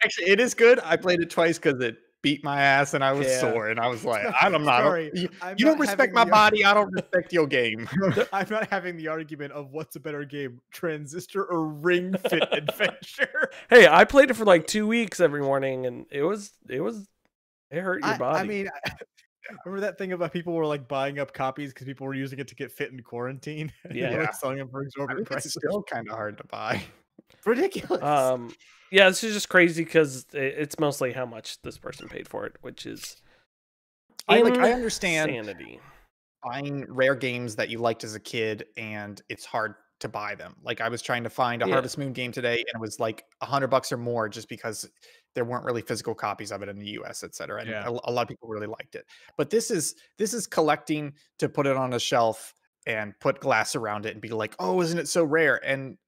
Actually, it is good. I played it twice because it beat my ass and I was Yeah. sore, and I was like, I'm not. Sorry, You, I'm you don't respect my the- body. I don't respect your game. I'm not having the argument of what's a better game, Transistor or Ring Fit Adventure. Hey, I played it for like two weeks every morning, and it was it was it hurt your I, body. I mean, remember that thing about people were like buying up copies because people were using it to get fit in quarantine? and they Yeah. were Yeah. selling them for I exorbitant think it's prices. still kind of hard to buy. Ridiculous. um, yeah, this is just crazy because it's mostly how much this person paid for it, which is I like. I understand insanity. buying rare games that you liked as a kid, and it's hard to buy them. Like I was trying to find a Yeah. Harvest Moon game today, and it was like a hundred bucks or more, just because there weren't really physical copies of it in the U.S., et cetera. And Yeah. a, a lot of people really liked it. But this is this is collecting to put it on a shelf and put glass around it and be like, oh, isn't it so rare? And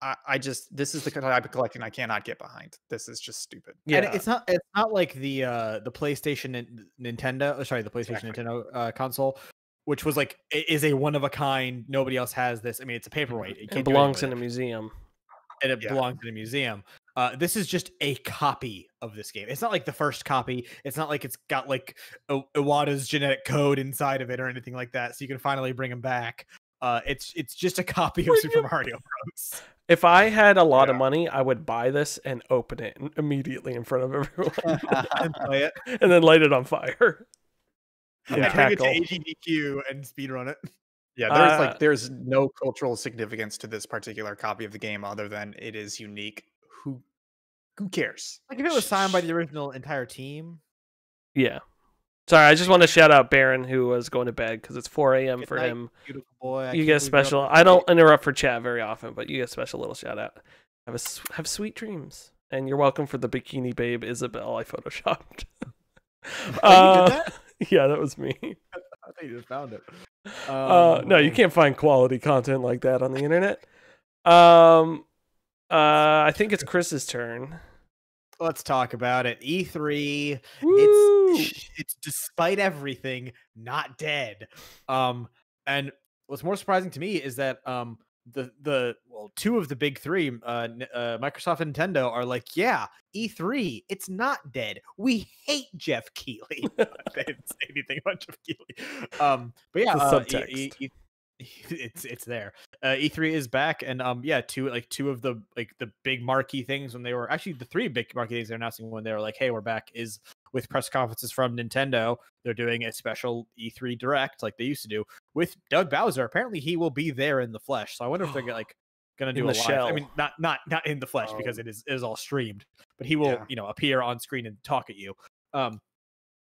I, I just this is the type of collecting I cannot get behind. This is just stupid. Yeah, And it's not it's not like the uh the PlayStation Nintendo, oh, sorry, the PlayStation Exactly. Nintendo uh, console, which was like is a one of a kind. Nobody else has this. I mean, it's a paperweight. You it can't do belongs in a museum. and it Yeah. belongs in a museum. Uh, this is just a copy of this game. It's not like the first copy. It's not like it's got like I- Iwata's genetic code inside of it or anything like that. So you can finally bring him back. Uh, it's it's just a copy of Super Mario Bros. If I had a lot of money, I would buy this and open it immediately in front of everyone, and play it. and then light it on fire. And Yeah. bring it to AGDQ and speedrun it. Yeah, there's Uh, like there's no cultural significance to this particular copy of the game other than it is unique. Who who cares? Like if it was signed by the original entire team. Yeah. Sorry, I just want to shout out Baron who was going to bed because it's 4 a.m. For night, him. Beautiful boy. I you get a believe you're up special. I don't interrupt for chat very often, but you get a special little shout out. Have a have sweet dreams, and you're welcome for the bikini babe Isabel I photoshopped. You Uh, did that? Yeah, that was me. I think you just found it. Uh, no, you Um, can't find quality content like that on the internet. Um, uh, I think it's Chris's turn. Let's talk about it. E3. Woo! It's it's despite everything not dead. Um, and what's more surprising to me is that um the the well two of the big three uh, uh Microsoft and Nintendo are like yeah E3 it's not dead. We hate Jeff Keighley. they didn't say anything about Jeff Keighley. Um, but yeah, uh, subtext. E- E- it's it's there. Uh, E3 is back, and um, yeah, two like two of the like the big marquee things when they were actually the three big marquee things they're announcing when they were like, hey, we're back is with press conferences from Nintendo. They're doing a special E3 direct like they used to do with Doug Bowser. Apparently, he will be there in the flesh. So I wonder if they're like gonna do the a live. I mean, not not not in the flesh because Oh. it is it is all streamed, but he will Yeah. you know appear on screen and talk at you. Um,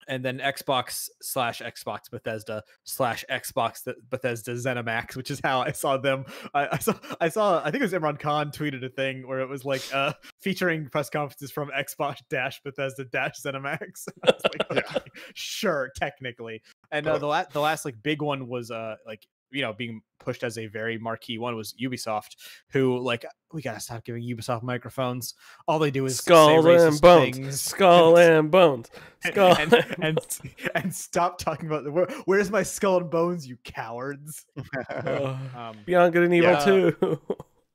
and then Xbox slash Xbox Bethesda slash Xbox Th- Bethesda ZeniMax, which is how I saw them. I, I saw I saw I think it was Imran Khan tweeted a thing where it was like uh featuring press conferences from Xbox dash Bethesda dash ZeniMax. Like, Yeah. Sure, technically. And uh, the last the last like big one was uh like you know being pushed as a very marquee one was Ubisoft, who like we gotta stop giving Ubisoft microphones. All they do is say Skull and bones. things Skull and bones. Skull and, and and stop talking about the where, where's my skull and bones, you cowards. Ugh. Um, Beyond Good and Evil Yeah. too.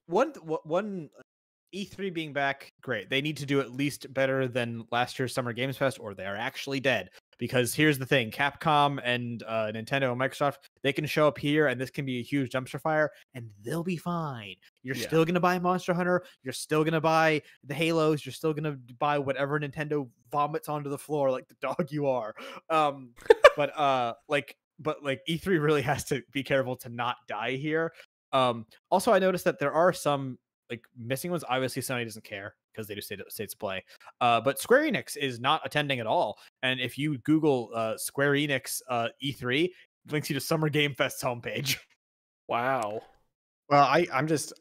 one one E3 being back, great. They need to do at least better than last year's Summer Games Fest, or they are actually dead. Because here's the thing: Capcom and uh, Nintendo and Microsoft, they can show up here, and this can be a huge dumpster fire, and they'll be fine. You're Yeah. still gonna buy Monster Hunter. You're still gonna buy the Halos. You're still gonna buy whatever Nintendo vomits onto the floor like the dog you are. Um, but uh, like, but like E3 really has to be careful to not die here. Um, also, I noticed that there are some like missing ones. Obviously, Sony doesn't care because they do state states of play. Uh, but Square Enix is not attending at all. And if you Google uh, Square Enix uh, E3, it links you to Summer Game Fest's homepage. wow. Well, I I'm just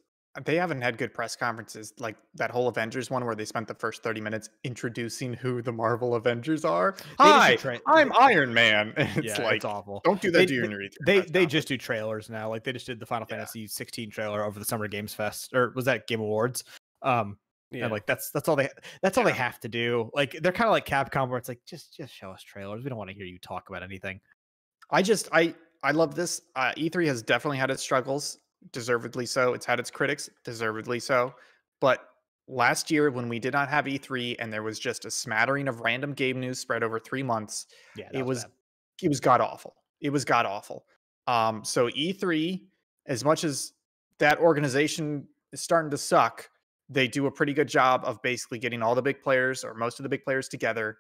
they haven't had good press conferences like that whole Avengers one where they spent the first 30 minutes introducing who the Marvel Avengers are. just Hi, tra- I'm Iron Man. And it's yeah, like it's awful. don't do that They- to your E3 They they just do trailers now. Like they just did the Final Yeah. Fantasy 16 trailer over the Summer Games Fest, or was that Game Awards? Um, Yeah. and like that's that's all they that's all they have to do. Like they're kind of like Capcom, where it's like just just show us trailers. We don't want to hear you talk about anything. I just I I love this. Uh, E3 has definitely had its struggles, deservedly so. It's had its critics, deservedly so. But last year when we did not have E3 and there was just a smattering of random game news spread over 3 months, Yeah, it was bad. it was god awful. It was god awful. Um so E3 as much as that organization is starting to suck, they do a pretty good job of basically getting all the big players or most of the big players together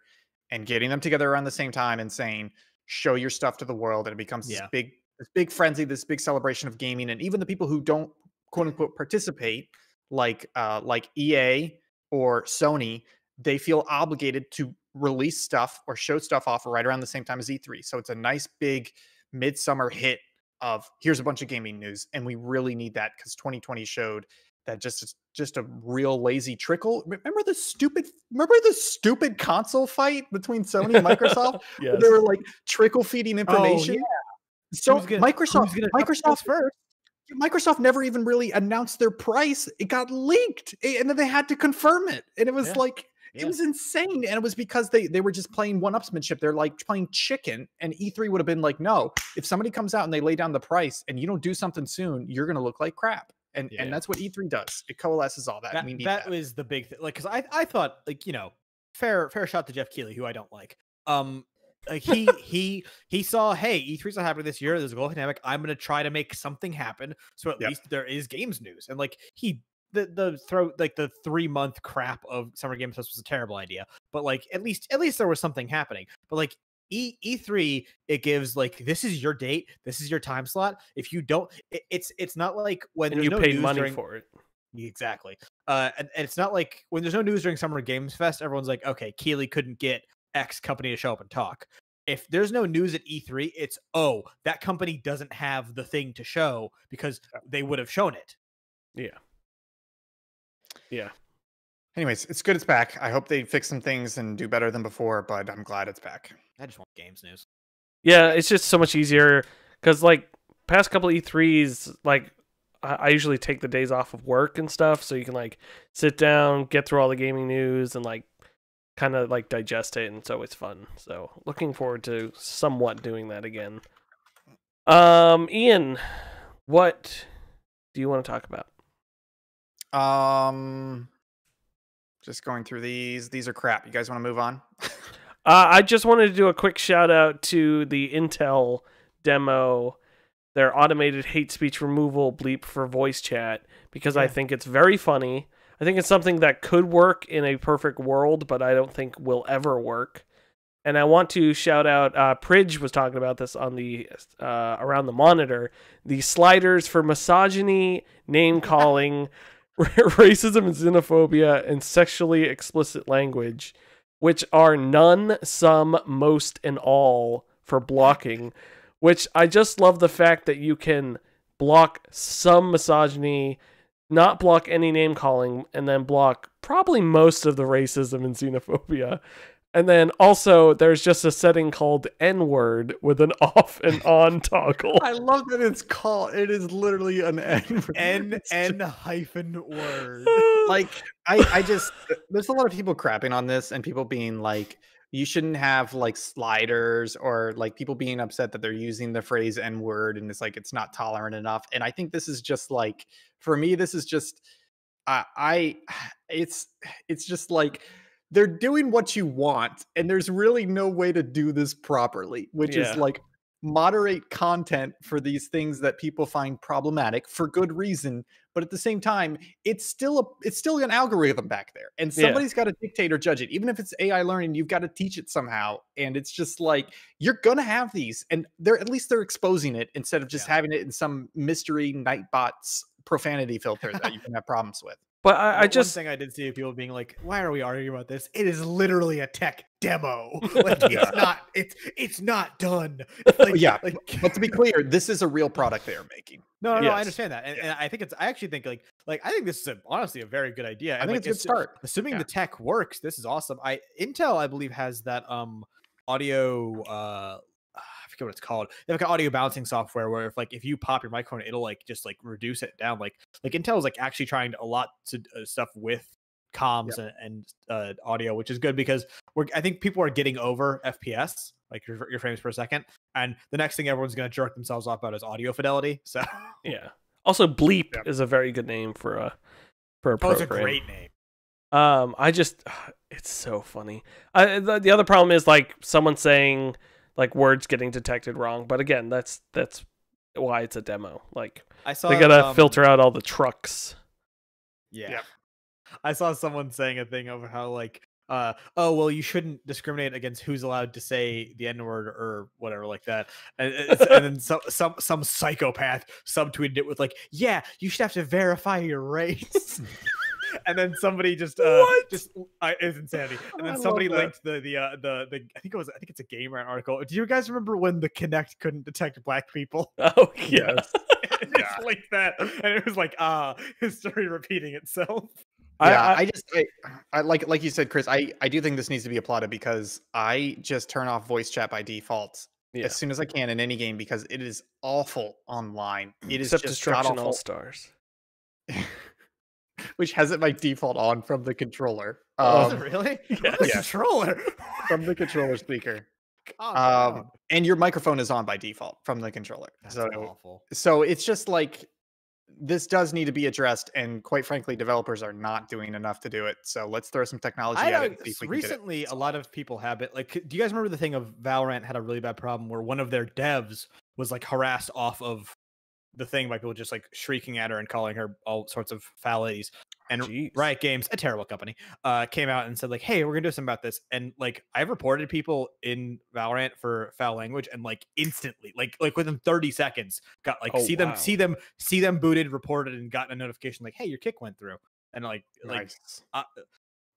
and getting them together around the same time and saying show your stuff to the world and it becomes this big this big frenzy this big celebration of gaming and even the people who don't quote unquote participate like uh like EA or Sony they feel obligated to release stuff or show stuff off right around the same time as E3 so it's a nice big midsummer hit of here's a bunch of gaming news and we really need that cuz 2020 showed that just is just a real lazy trickle remember the stupid remember the stupid console fight between Sony and Microsoft yes. they were like trickle feeding oh, information. So Who's gonna- Microsoft, Microsoft first? Microsoft never even really announced their price. It got leaked, and then they had to confirm it, and it was Yeah. like Yeah. it was insane. And it was because they they were just playing one-upsmanship. They're like playing chicken, and E3 would have been like, no, if somebody comes out and they lay down the price, and you don't do something soon, you're gonna look like crap. And Yeah. and that's what E3 does. It coalesces all that. that, we that that. was the big thing. Like, because I I thought like you know fair fair shot to Jeff Keighley, who I don't like. Um, like he he he saw hey E3's not happening this year. There's a global pandemic. I'm gonna try to make something happen. So at Yep. least there is games news. And like he the the throw like the three month crap of Summer Games Fest was a terrible idea. But like at least at least there was something happening. But like E E3 it gives like this is your date, this is your time slot. If you don't, it, it's it's not like when and you no paid news money during- for it. Exactly. Uh, and, and it's not like when there's no news during Summer Games Fest, everyone's like, okay, Keighley couldn't get X company to show up and talk. If there's no news at E3, it's oh, that company doesn't have the thing to show because they would have shown it. Yeah. Yeah. Anyways, it's good it's back. I hope they fix some things and do better than before, but I'm glad it's back. I just want games news. Yeah, it's just so much easier because like past couple E3s, like I I usually take the days off of work and stuff, so you can like sit down, get through all the gaming news, and like kind of like digest it, and it's always fun. So looking forward to somewhat doing that again. Um, Ian, what do you want to talk about? Um, just going through these. These are crap. You guys want to move on? Uh, I just wanted to do a quick shout out to the Intel demo, their automated hate speech removal bleep for voice chat, because I think it's very funny. I think it's something that could work in a perfect world, but I don't think will ever work. And I want to shout out. Uh, Pridge was talking about this on the uh, around the monitor. The sliders for misogyny, name calling, racism and xenophobia, and sexually explicit language which are none, some, most, and all for blocking. Which I just love the fact that you can block some misogyny, not block any name calling, and then block probably most of the racism and xenophobia. And then also, there's just a setting called N word with an off and on toggle. I love that it's called. It is literally an N. N N hyphen word. like I, I just there's a lot of people crapping on this and people being like you shouldn't have like sliders or like people being upset that they're using the phrase n word and it's like it's not tolerant enough and i think this is just like for me this is just i i it's it's just like they're doing what you want and there's really no way to do this properly which Yeah. is like moderate content for these things that people find problematic for good reason but at the same time it's still a it's still an algorithm back there and Yeah. somebody's got to dictate or judge it even if it's ai learning you've got to teach it somehow and it's just like you're gonna have these and they're at least they're exposing it instead of just Yeah. having it in some mystery nightbots profanity filter that you can have problems with But I, I just one thing I did see people being like, "Why are we arguing about this? It is literally a tech demo. Like it's not. It's it's not done. Like, Yeah, like, but to be clear this is a real product they are making no, no, no, I understand that, and, and I think it's. I actually think like like I think this is a, honestly a very good idea. i and, think like, it's a good start Assuming Yeah. the tech works, this is awesome. I Intel, I believe, has that um audio. uh I forget what it's called. They have like an audio balancing software where if like if you pop your microphone, it'll like just like reduce it down. Like like Intel is like actually trying to, a lot to uh, stuff with comms and, and uh, audio, which is good because we're I think people are getting over FPS, like your, your frames per second, and the next thing everyone's gonna jerk themselves off about is audio fidelity. So yeah. Also, bleep Yeah. is a very good name for a for a oh, program. it's a great name. Um, I just, it's so funny. I, the, the other problem is like someone saying like words getting detected wrong, but again, that's that's why it's a demo. Like I saw they gotta um, filter out all the trucks. Yeah. Yep. I saw someone saying a thing over how like uh oh well you shouldn't discriminate against who's allowed to say the n word or whatever like that and, and and then some some some psychopath subtweeted it with like yeah you should have to verify your race and then somebody just uh What? just uh, it's insanity and then love somebody linked the the uh the the i think it was i think it's a game rant article do you guys remember when the Kinect couldn't detect black people Oh yeah. and just linked that and it was like ah history repeating itself I, yeah, I, I, just I, I like like you said, Chris. I I do think this needs to be applauded because I just turn off voice chat by default yeah. as soon as I can in any game because it is awful online. It is Except just god Destruction awful, All Stars. Which has it by default on from the controller. Oh. Um, really? yes. The Yeah. controller. from the controller speaker. Calm Um, and your microphone is on by default from the controller. That's so awful. so it's just like this does need to be addressed, and quite frankly, developers are not doing enough to do it. So let's throw some technology I at it. And see we can it recently a lot of people have it. Like, do you guys remember the thing of Valorant had a really bad problem where one of their devs was like harassed off of the thing by people just like shrieking at her and calling her all sorts of phthalates. And Jeez. Riot Games, a terrible company, uh, came out and said like, "Hey, we're gonna do something about this." And like, I've reported people in Valorant for foul language, and like instantly, like like within 30 seconds, got like Oh, see them, see them, see them booted, reported, and gotten a notification like, "Hey, your kick went through." And like, like Nice.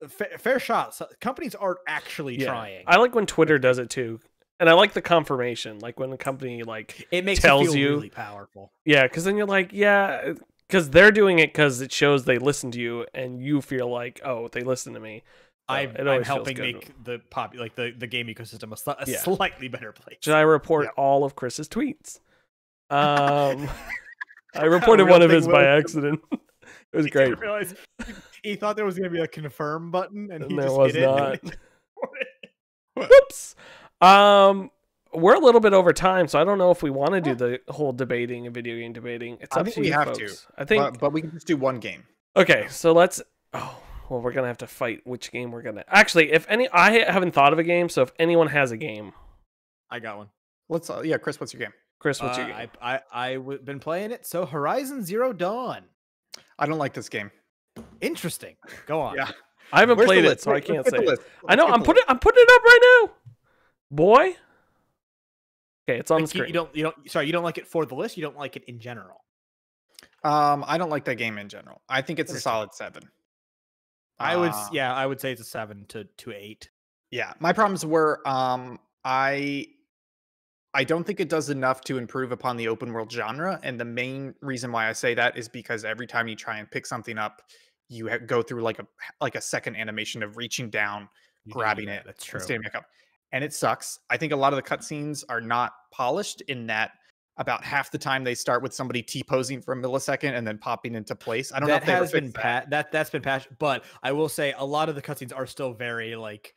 fair, fair shot. So companies aren't actually Yeah. trying. I like when Twitter does it too, and I like the confirmation. Like when a company like it makes tells you- really powerful. yeah, because then you're like yeah, because they're doing it because it shows they listen to you, and you feel like oh they listen to me. I, it I'm helping make the pop like the, the game ecosystem a, a Yeah. slightly better place. Should I report all of Chris's tweets? Um, I reported one of his by accident. it was He great. realize he thought there was going to be a confirm button, and he And just was hit not. it- Whoops. Um, we're a little bit over time, so I don't know if we want to do the whole debating and video game debating. It's I up think to we you have to. I think. but, but we can just do one game. Okay, so let's. Oh, well, we're gonna have to fight which game we're gonna. Actually, if any, I haven't thought of a game. So if anyone has a game, I got one. Let's. Uh, yeah, Chris, what's your game? Chris, what's Uh, your game? I I I w- been playing it. So Horizon Zero Dawn. I don't like this game. Interesting. Go on. Yeah. I haven't Where's played it, list? so I can't get say. the it. list. I know. I'm putting. I'm putting it up right now. Boy. Okay, it's on the Like, you, screen. you don't you don't sorry you don't like it for the list. You don't like it in general. Um, I don't like that game in general. I think it's a solid seven. I would Uh, yeah I would say it's a seven to to eight. Yeah, my problems were um I I don't think it does enough to improve upon the open world genre, and the main reason why I say that is because every time you try and pick something up, you go through like a like a second animation of reaching down, grabbing that, it, That's and true. standing back up, and it sucks. I think a lot of the cutscenes are not polished in that. About half the time they start with somebody T posing for a millisecond and then popping into place. I don't know that if they ever has been fixed that. that that's been patched, but I will say a lot of the cutscenes are still very like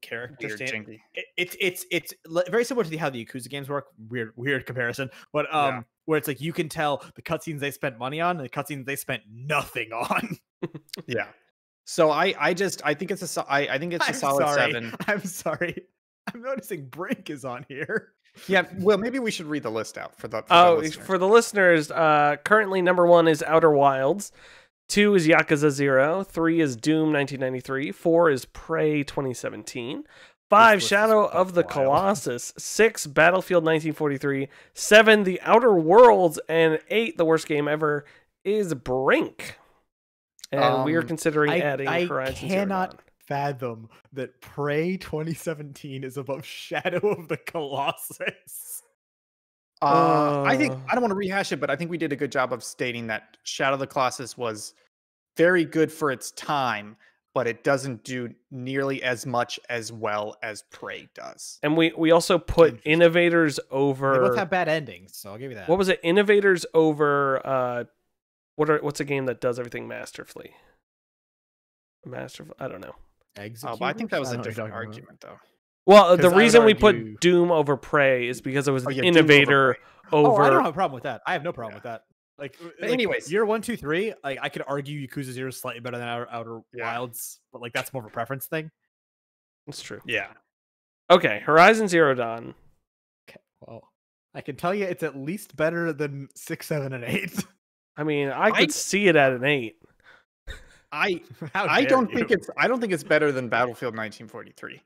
character Weird, stand- janky. it, it's it's it's very similar to the, how the Yakuza games work. Weird weird comparison, but um, Yeah. where it's like you can tell the cutscenes they spent money on and the cutscenes they spent nothing on. Yeah. So I I just I think it's a I I think it's a I'm solid sorry. seven. I'm sorry. I'm noticing Brink is on here. Yeah, well, maybe we should read the list out for the. For Oh, listeners. for the listeners, uh, currently number one is Outer Wilds, two is Yakuza Zero, three is Doom 1993, four is Prey 2017, five Shadow of the wild. Colossus, six Battlefield 1943, seven The Outer Worlds, and eight the worst game ever is Brink. And we are Um, considering I, adding I Horizon cannot. Fathom that Prey 2017 is above Shadow of the Colossus. Uh, I think Uh. I don't want to rehash it, but I think we did a good job of stating that Shadow of the Colossus was very good for its time, but it doesn't do nearly as much as well as Prey does. And we, we also put Interesting. Innovators They over. both have bad endings, so I'll give you that. What was it? Innovators over uh what are what's a game that does everything masterfully? Masterful I don't know. Oh, but I think that was a don't know what you're different talking about. argument, though. Well, uh, 'Cause the I would reason we put Doom over Prey is because it was Oh, an yeah, Doom over innovator over, Oh, I don't have a problem with that. I have no problem Yeah. with that. Like, But like, anyways. year one, two, three, like I could argue Yakuza Zero is slightly better than Outer, Outer Yeah. Wilds, but like that's more of a preference thing. That's true. Yeah. Okay, Horizon Zero Dawn. Okay, well, I can tell you it's at least better than six, seven, and eight. I mean, I could I- see it at an eight. I I don't think it's I don't think it's better than Battlefield 1943.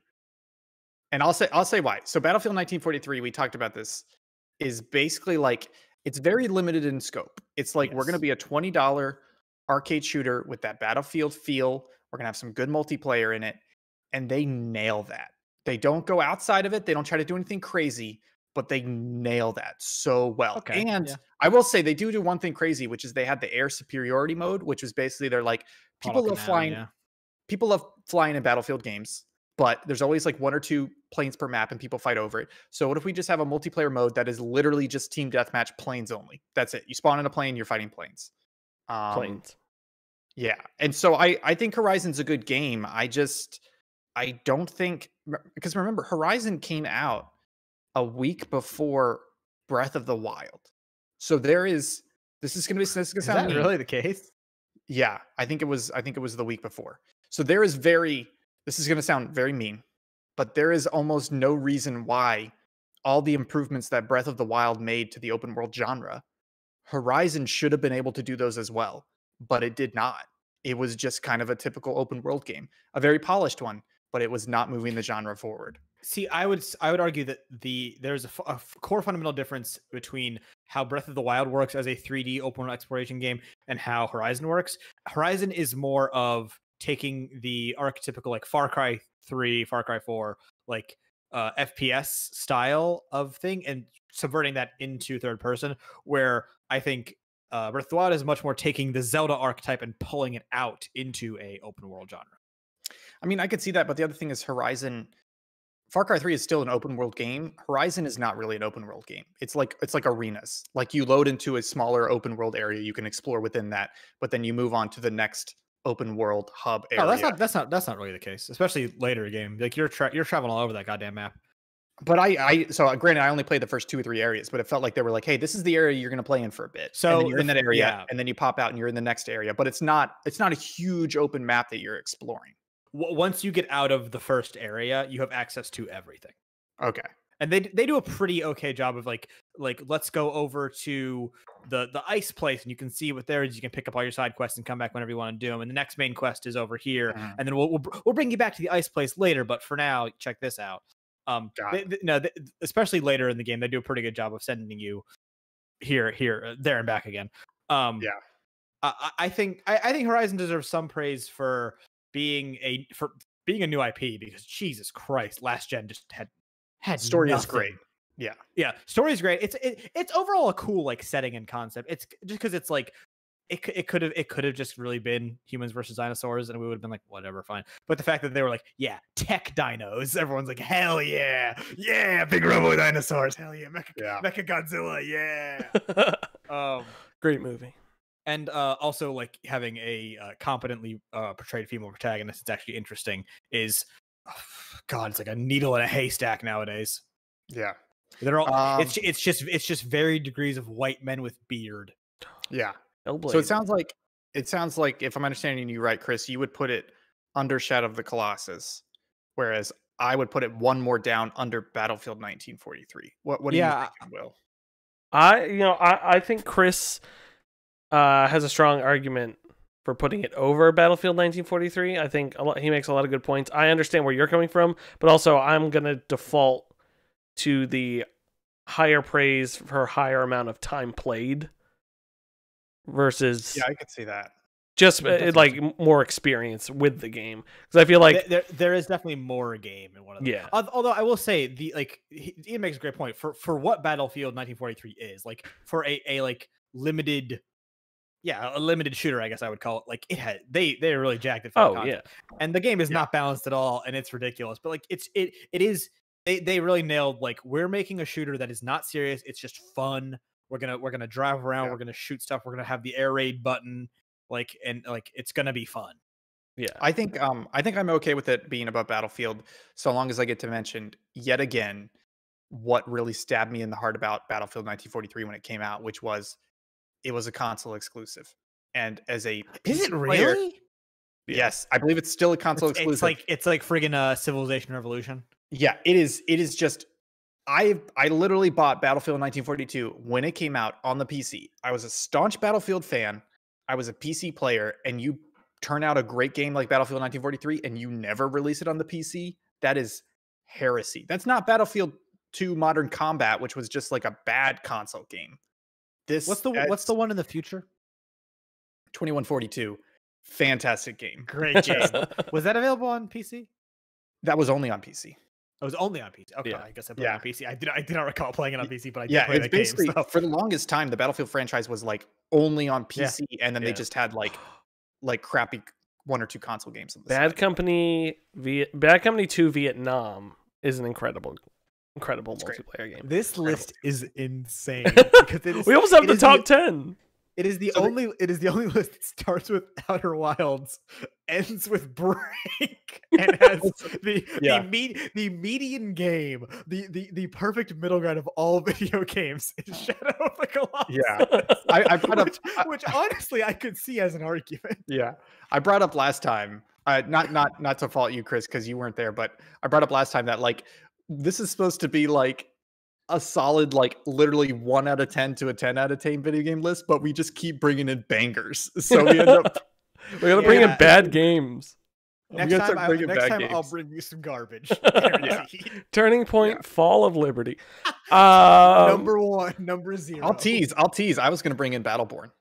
And I'll say I'll say why. So Battlefield 1943, we talked about this, is basically like it's very limited in scope. It's like we're gonna be a $20 arcade shooter with that Battlefield feel. We're gonna have some good multiplayer in it, and they nail that. They don't go outside of it. They don't try to do anything crazy, but they nail that so well. Okay, and yeah. I will say they do do one thing crazy, which is they had the air superiority mode, which was basically they're like people love flying yeah. people love flying in battlefield games but there's always like one or two planes per map and people fight over it so what if we just have a multiplayer mode that is literally just team deathmatch planes only that's it you spawn in a plane you're fighting planes um, Planes. yeah and so i i think horizon's a good game i just i don't think because remember horizon came out a week before breath of the wild so there is this is gonna be this is gonna Is sound that mean. really the case? Yeah, I think it was I think it was the week before. So there is very this is going to sound very mean, but there is almost no reason why all the improvements that Breath of the Wild made to the open world genre, Horizon should have been able to do those as well, but it did not. It was just kind of a typical open world game, a very polished one, but it was not moving the genre forward. See, I would I would argue that the there's a, core fundamental difference between how Breath of the Wild works as a 3D open world exploration game and how Horizon works. Horizon is more of taking the archetypical like Far Cry 3, Far Cry 4, like uh, FPS style of thing and subverting that into third person. Where I think uh, Breath of the Wild is much more taking the Zelda archetype and pulling it out into a open world genre. I mean, I could see that, but the other thing is Horizon. Far Cry 3 is still an open world game. Horizon is not really an open world game. It's like it's like arenas. Like you load into a smaller open world area, you can explore within that, but then you move on to the next open world hub area. No, that's not that's not that's not really the case, especially later game. Like you're tra- you're traveling all over that goddamn map. But I, I, so uh, granted, I only played the first two or three areas, but it felt like they were like, "Hey, this is the area you're going to play in for a bit." and So then you're in that area, yeah. and then you pop out and you're in the next area. But it's not, it's not a huge open map that you're exploring. W- once you get out of the first area, you have access to everything. Okay. and they they do a pretty okay job of like like let's go over to the the ice place and you can see what there is you can pick up all your side quests and come back whenever you want to do them and the next main quest is over here Mhm. and then we'll, we'll we'll bring you back to the ice place later but for now check this out um they, they- no they, especially later in the game they do a pretty good job of sending you here here uh, there and back again um Yeah. I, I I think I, I think Horizon deserves some praise for being a for being a new IP because Jesus Christ, last gen just had had Story is great. Yeah. Yeah, story is great. It's it, it's overall a cool like setting and concept. It's just because it's like it it could have it could have just really been humans versus dinosaurs, and we would have been like whatever, fine. But the fact that they were like, yeah, tech dinos, everyone's like, hell yeah, yeah, big robo dinosaurs, hell yeah, Mecha, Yeah. Mecha Godzilla, yeah. um, Great movie. And uh, also like having a uh, competently uh, portrayed female protagonist it's actually interesting is god it's like a needle in a haystack nowadays Yeah. they're all Um, it's it's just it's just varied degrees of white men with beard Yeah. Hellblade. So it sounds like it sounds like if I'm understanding you right, Chris, you would put it under Shadow of the Colossus, whereas I would put it one more down under Battlefield 1943. What what do Yeah, you think, Will? I you know I I think Chris uh, has a strong argument for putting it over Battlefield 1943. I think a lot, he makes a lot of good points. I understand where you're coming from, but also I'm gonna default to the higher praise for higher amount of time played versus Yeah, I could see that. just Yeah, uh, like more experience with the game because I feel like Th- there, there is definitely more game in one of them yeah although i will say the like he, ian makes a great point for for what battlefield 1943 is like for a, a like limited yeah a limited shooter i guess i would call it like it had they they really jacked it for oh content. yeah and the game is Yeah. not balanced at all and it's ridiculous but like it's it it is they they really nailed like we're making a shooter that is not serious it's just fun we're gonna we're gonna drive around Yeah. we're gonna shoot stuff we're gonna have the air raid button like and like it's gonna be fun yeah I think um I think I'm okay with it being above Battlefield so long as I get to mention yet again what really stabbed me in the heart about Battlefield 1943 when it came out, which was it was a console exclusive. And as a PC player- really? Yes, I believe it's still a console it's, exclusive. it's like it's like friggin' uh civilization revolution Yeah, it is. It is just. I I literally bought Battlefield 1942 when it came out on the PC. I was a staunch Battlefield fan. I was a PC player, and you turn out a great game like Battlefield 1943, and you never release it on the PC. That is heresy. That's not Battlefield 2 Modern Combat, which was just like a bad console game. This what's the what's the one in the future 2142? Fantastic game. great game was that available on pc That was only on PC. it was only on pc okay Yeah. i guess i played Yeah. on pc i did i did not recall playing it on pc but i did yeah, play it's that game basically so. for the longest time the Battlefield franchise was like only on Yeah. PC, and then Yeah. they just had like like crappy one or two console games. On the Bad side. Company Viet Bad Company 2 Vietnam is an incredible incredible It's great. multiplayer game. this Incredible. list is insane because it is, we almost have it the is top 10. It is the So the- only. it is the only list that starts with Outer Wilds, ends with Brink, and has the Yeah. the, me, the median game, the, the the perfect middle ground of all video games is Shadow of the Colossus. Yeah. I, I brought up which, which honestly I could see as an argument. yeah I brought up last time. Uh, not not not to fault you, Chris, because you weren't there, but I brought up last time that like this is supposed to be like a solid like literally one out of ten to a ten out of ten video game list, but we just keep bringing in bangers, so we end up we gotta bring in bad games. Next time, I, bringing next bad time I'll bring you some garbage. Yeah. Turning Point, Fall of Liberty. Um, number one, number 0 I'll tease. I'll tease. I was gonna bring in Battleborn.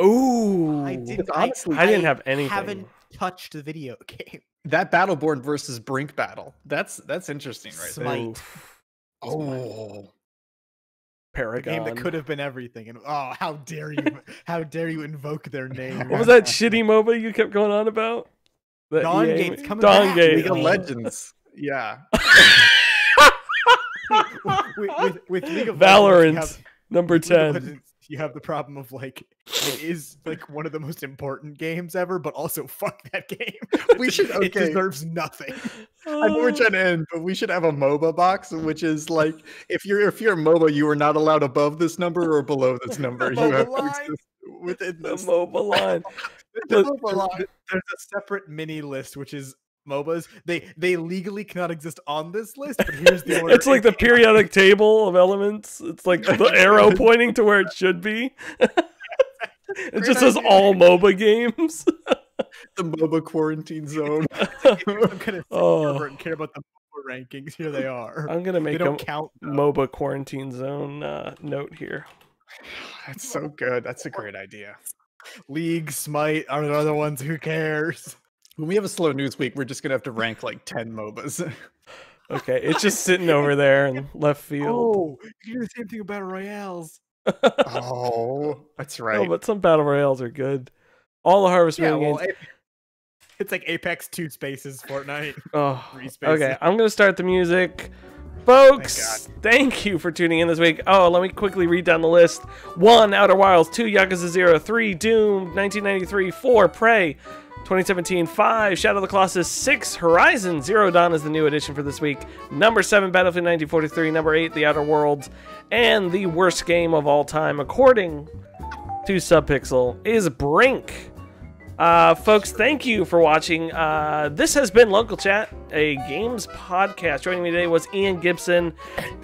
Ooh, I I, didn't. honestly- I, didn't have anything. I haven't touched the video game. That Battleborn versus Brink battle. That's that's interesting, right? there. Smite. Oof. Oh, The Paragon. game that could have been everything. And oh, how dare you! how dare you invoke their name? What was that shitty MOBA you kept going on about? The Dawn EA Gate's coming Dawn back. Gate. League of. Legends. Yeah. with, with, with League of Valorant, you have, number with League of 10. Legends, you have the problem of like it is like one of the most important games ever, but also fuck that game. We should- it okay. deserves nothing. I know we're trying to end, but we should have a MOBA box, which is like if you're if you're a MOBA, you are not allowed above this number or below this number. you have to line. exist within the this. mobile line. The- Look, the- There's a separate mini list which is MOBAs. They they legally cannot exist on this list, but here's the order. It's like the periodic table of elements. It's like the arrow pointing to where it should be. it just says all MOBA games. the MOBA quarantine zone. I'm gonna Oh. care about the MOBA rankings. Here they are. I'm gonna make a count. though. MOBA quarantine zone uh, note here. That's so good. That's a great idea. League, Smite are the other ones. Who cares? When we have a slow news week, we're just gonna have to rank like ten MOBAs. Okay, it's just sitting over there in left field. Oh, you can do the same thing about royales. oh, that's right. No, but some battle royales are good. All the Harvest Yeah, well, games. it's like Apex two spaces Fortnite. Oh, three spaces. okay. I'm gonna start the music. Folks, thank you for tuning in this week. Oh, let me quickly read down the list. One, Outer Wilds. Two, Yakuza Zero. Three, Doom. 1993. Four, Prey. 2017. Five, Shadow of the Colossus. Six, Horizon Zero Dawn is the new addition for this week. Number seven, Battlefield 1943. Number eight, The Outer Worlds. And the worst game of all time, according to Subpixel, is Brink. Uh, folks, thank you for watching. Uh, this has been Local Chat, a games podcast. Joining me today was Ian Gibson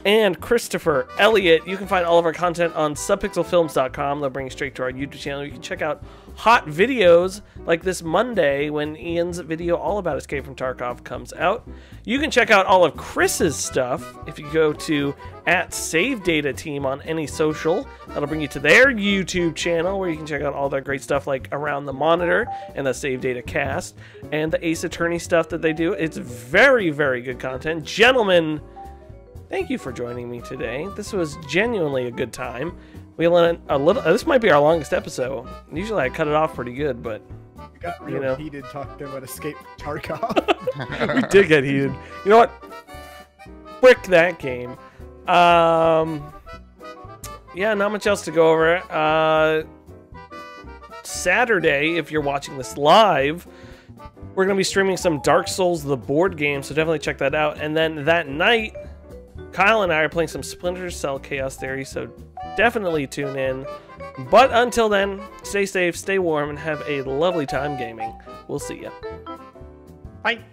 and Christopher Elliott. You can find all of our content on subpixelfilms.com. They'll bring you straight to our YouTube channel. You can check out hot videos like this Monday when Ian's video all about Escape from Tarkov comes out. You can check out all of Chris's stuff if you go to at Save Data Team on any social. That'll bring you to their YouTube channel where you can check out all their great stuff like Around the Monitor and the Save Data Cast and the Ace Attorney stuff that they do. It's very, very good content. Gentlemen, thank you for joining me today. This was genuinely a good time. We learned a little. This might be our longest episode. Usually I cut it off pretty good, but We got You real know. heated talking about Escape from Tarkov. we did get heated. You know what? Frick that game. Um, yeah, not much else to go over. Uh, Saturday, if you're watching this live, we're gonna be streaming some Dark Souls the board game, so definitely check that out. And then that night, Kyle and I are playing some Splinter Cell Chaos Theory, so definitely tune in. But until then, stay safe, stay warm, and have a lovely time gaming. We'll see ya. Bye.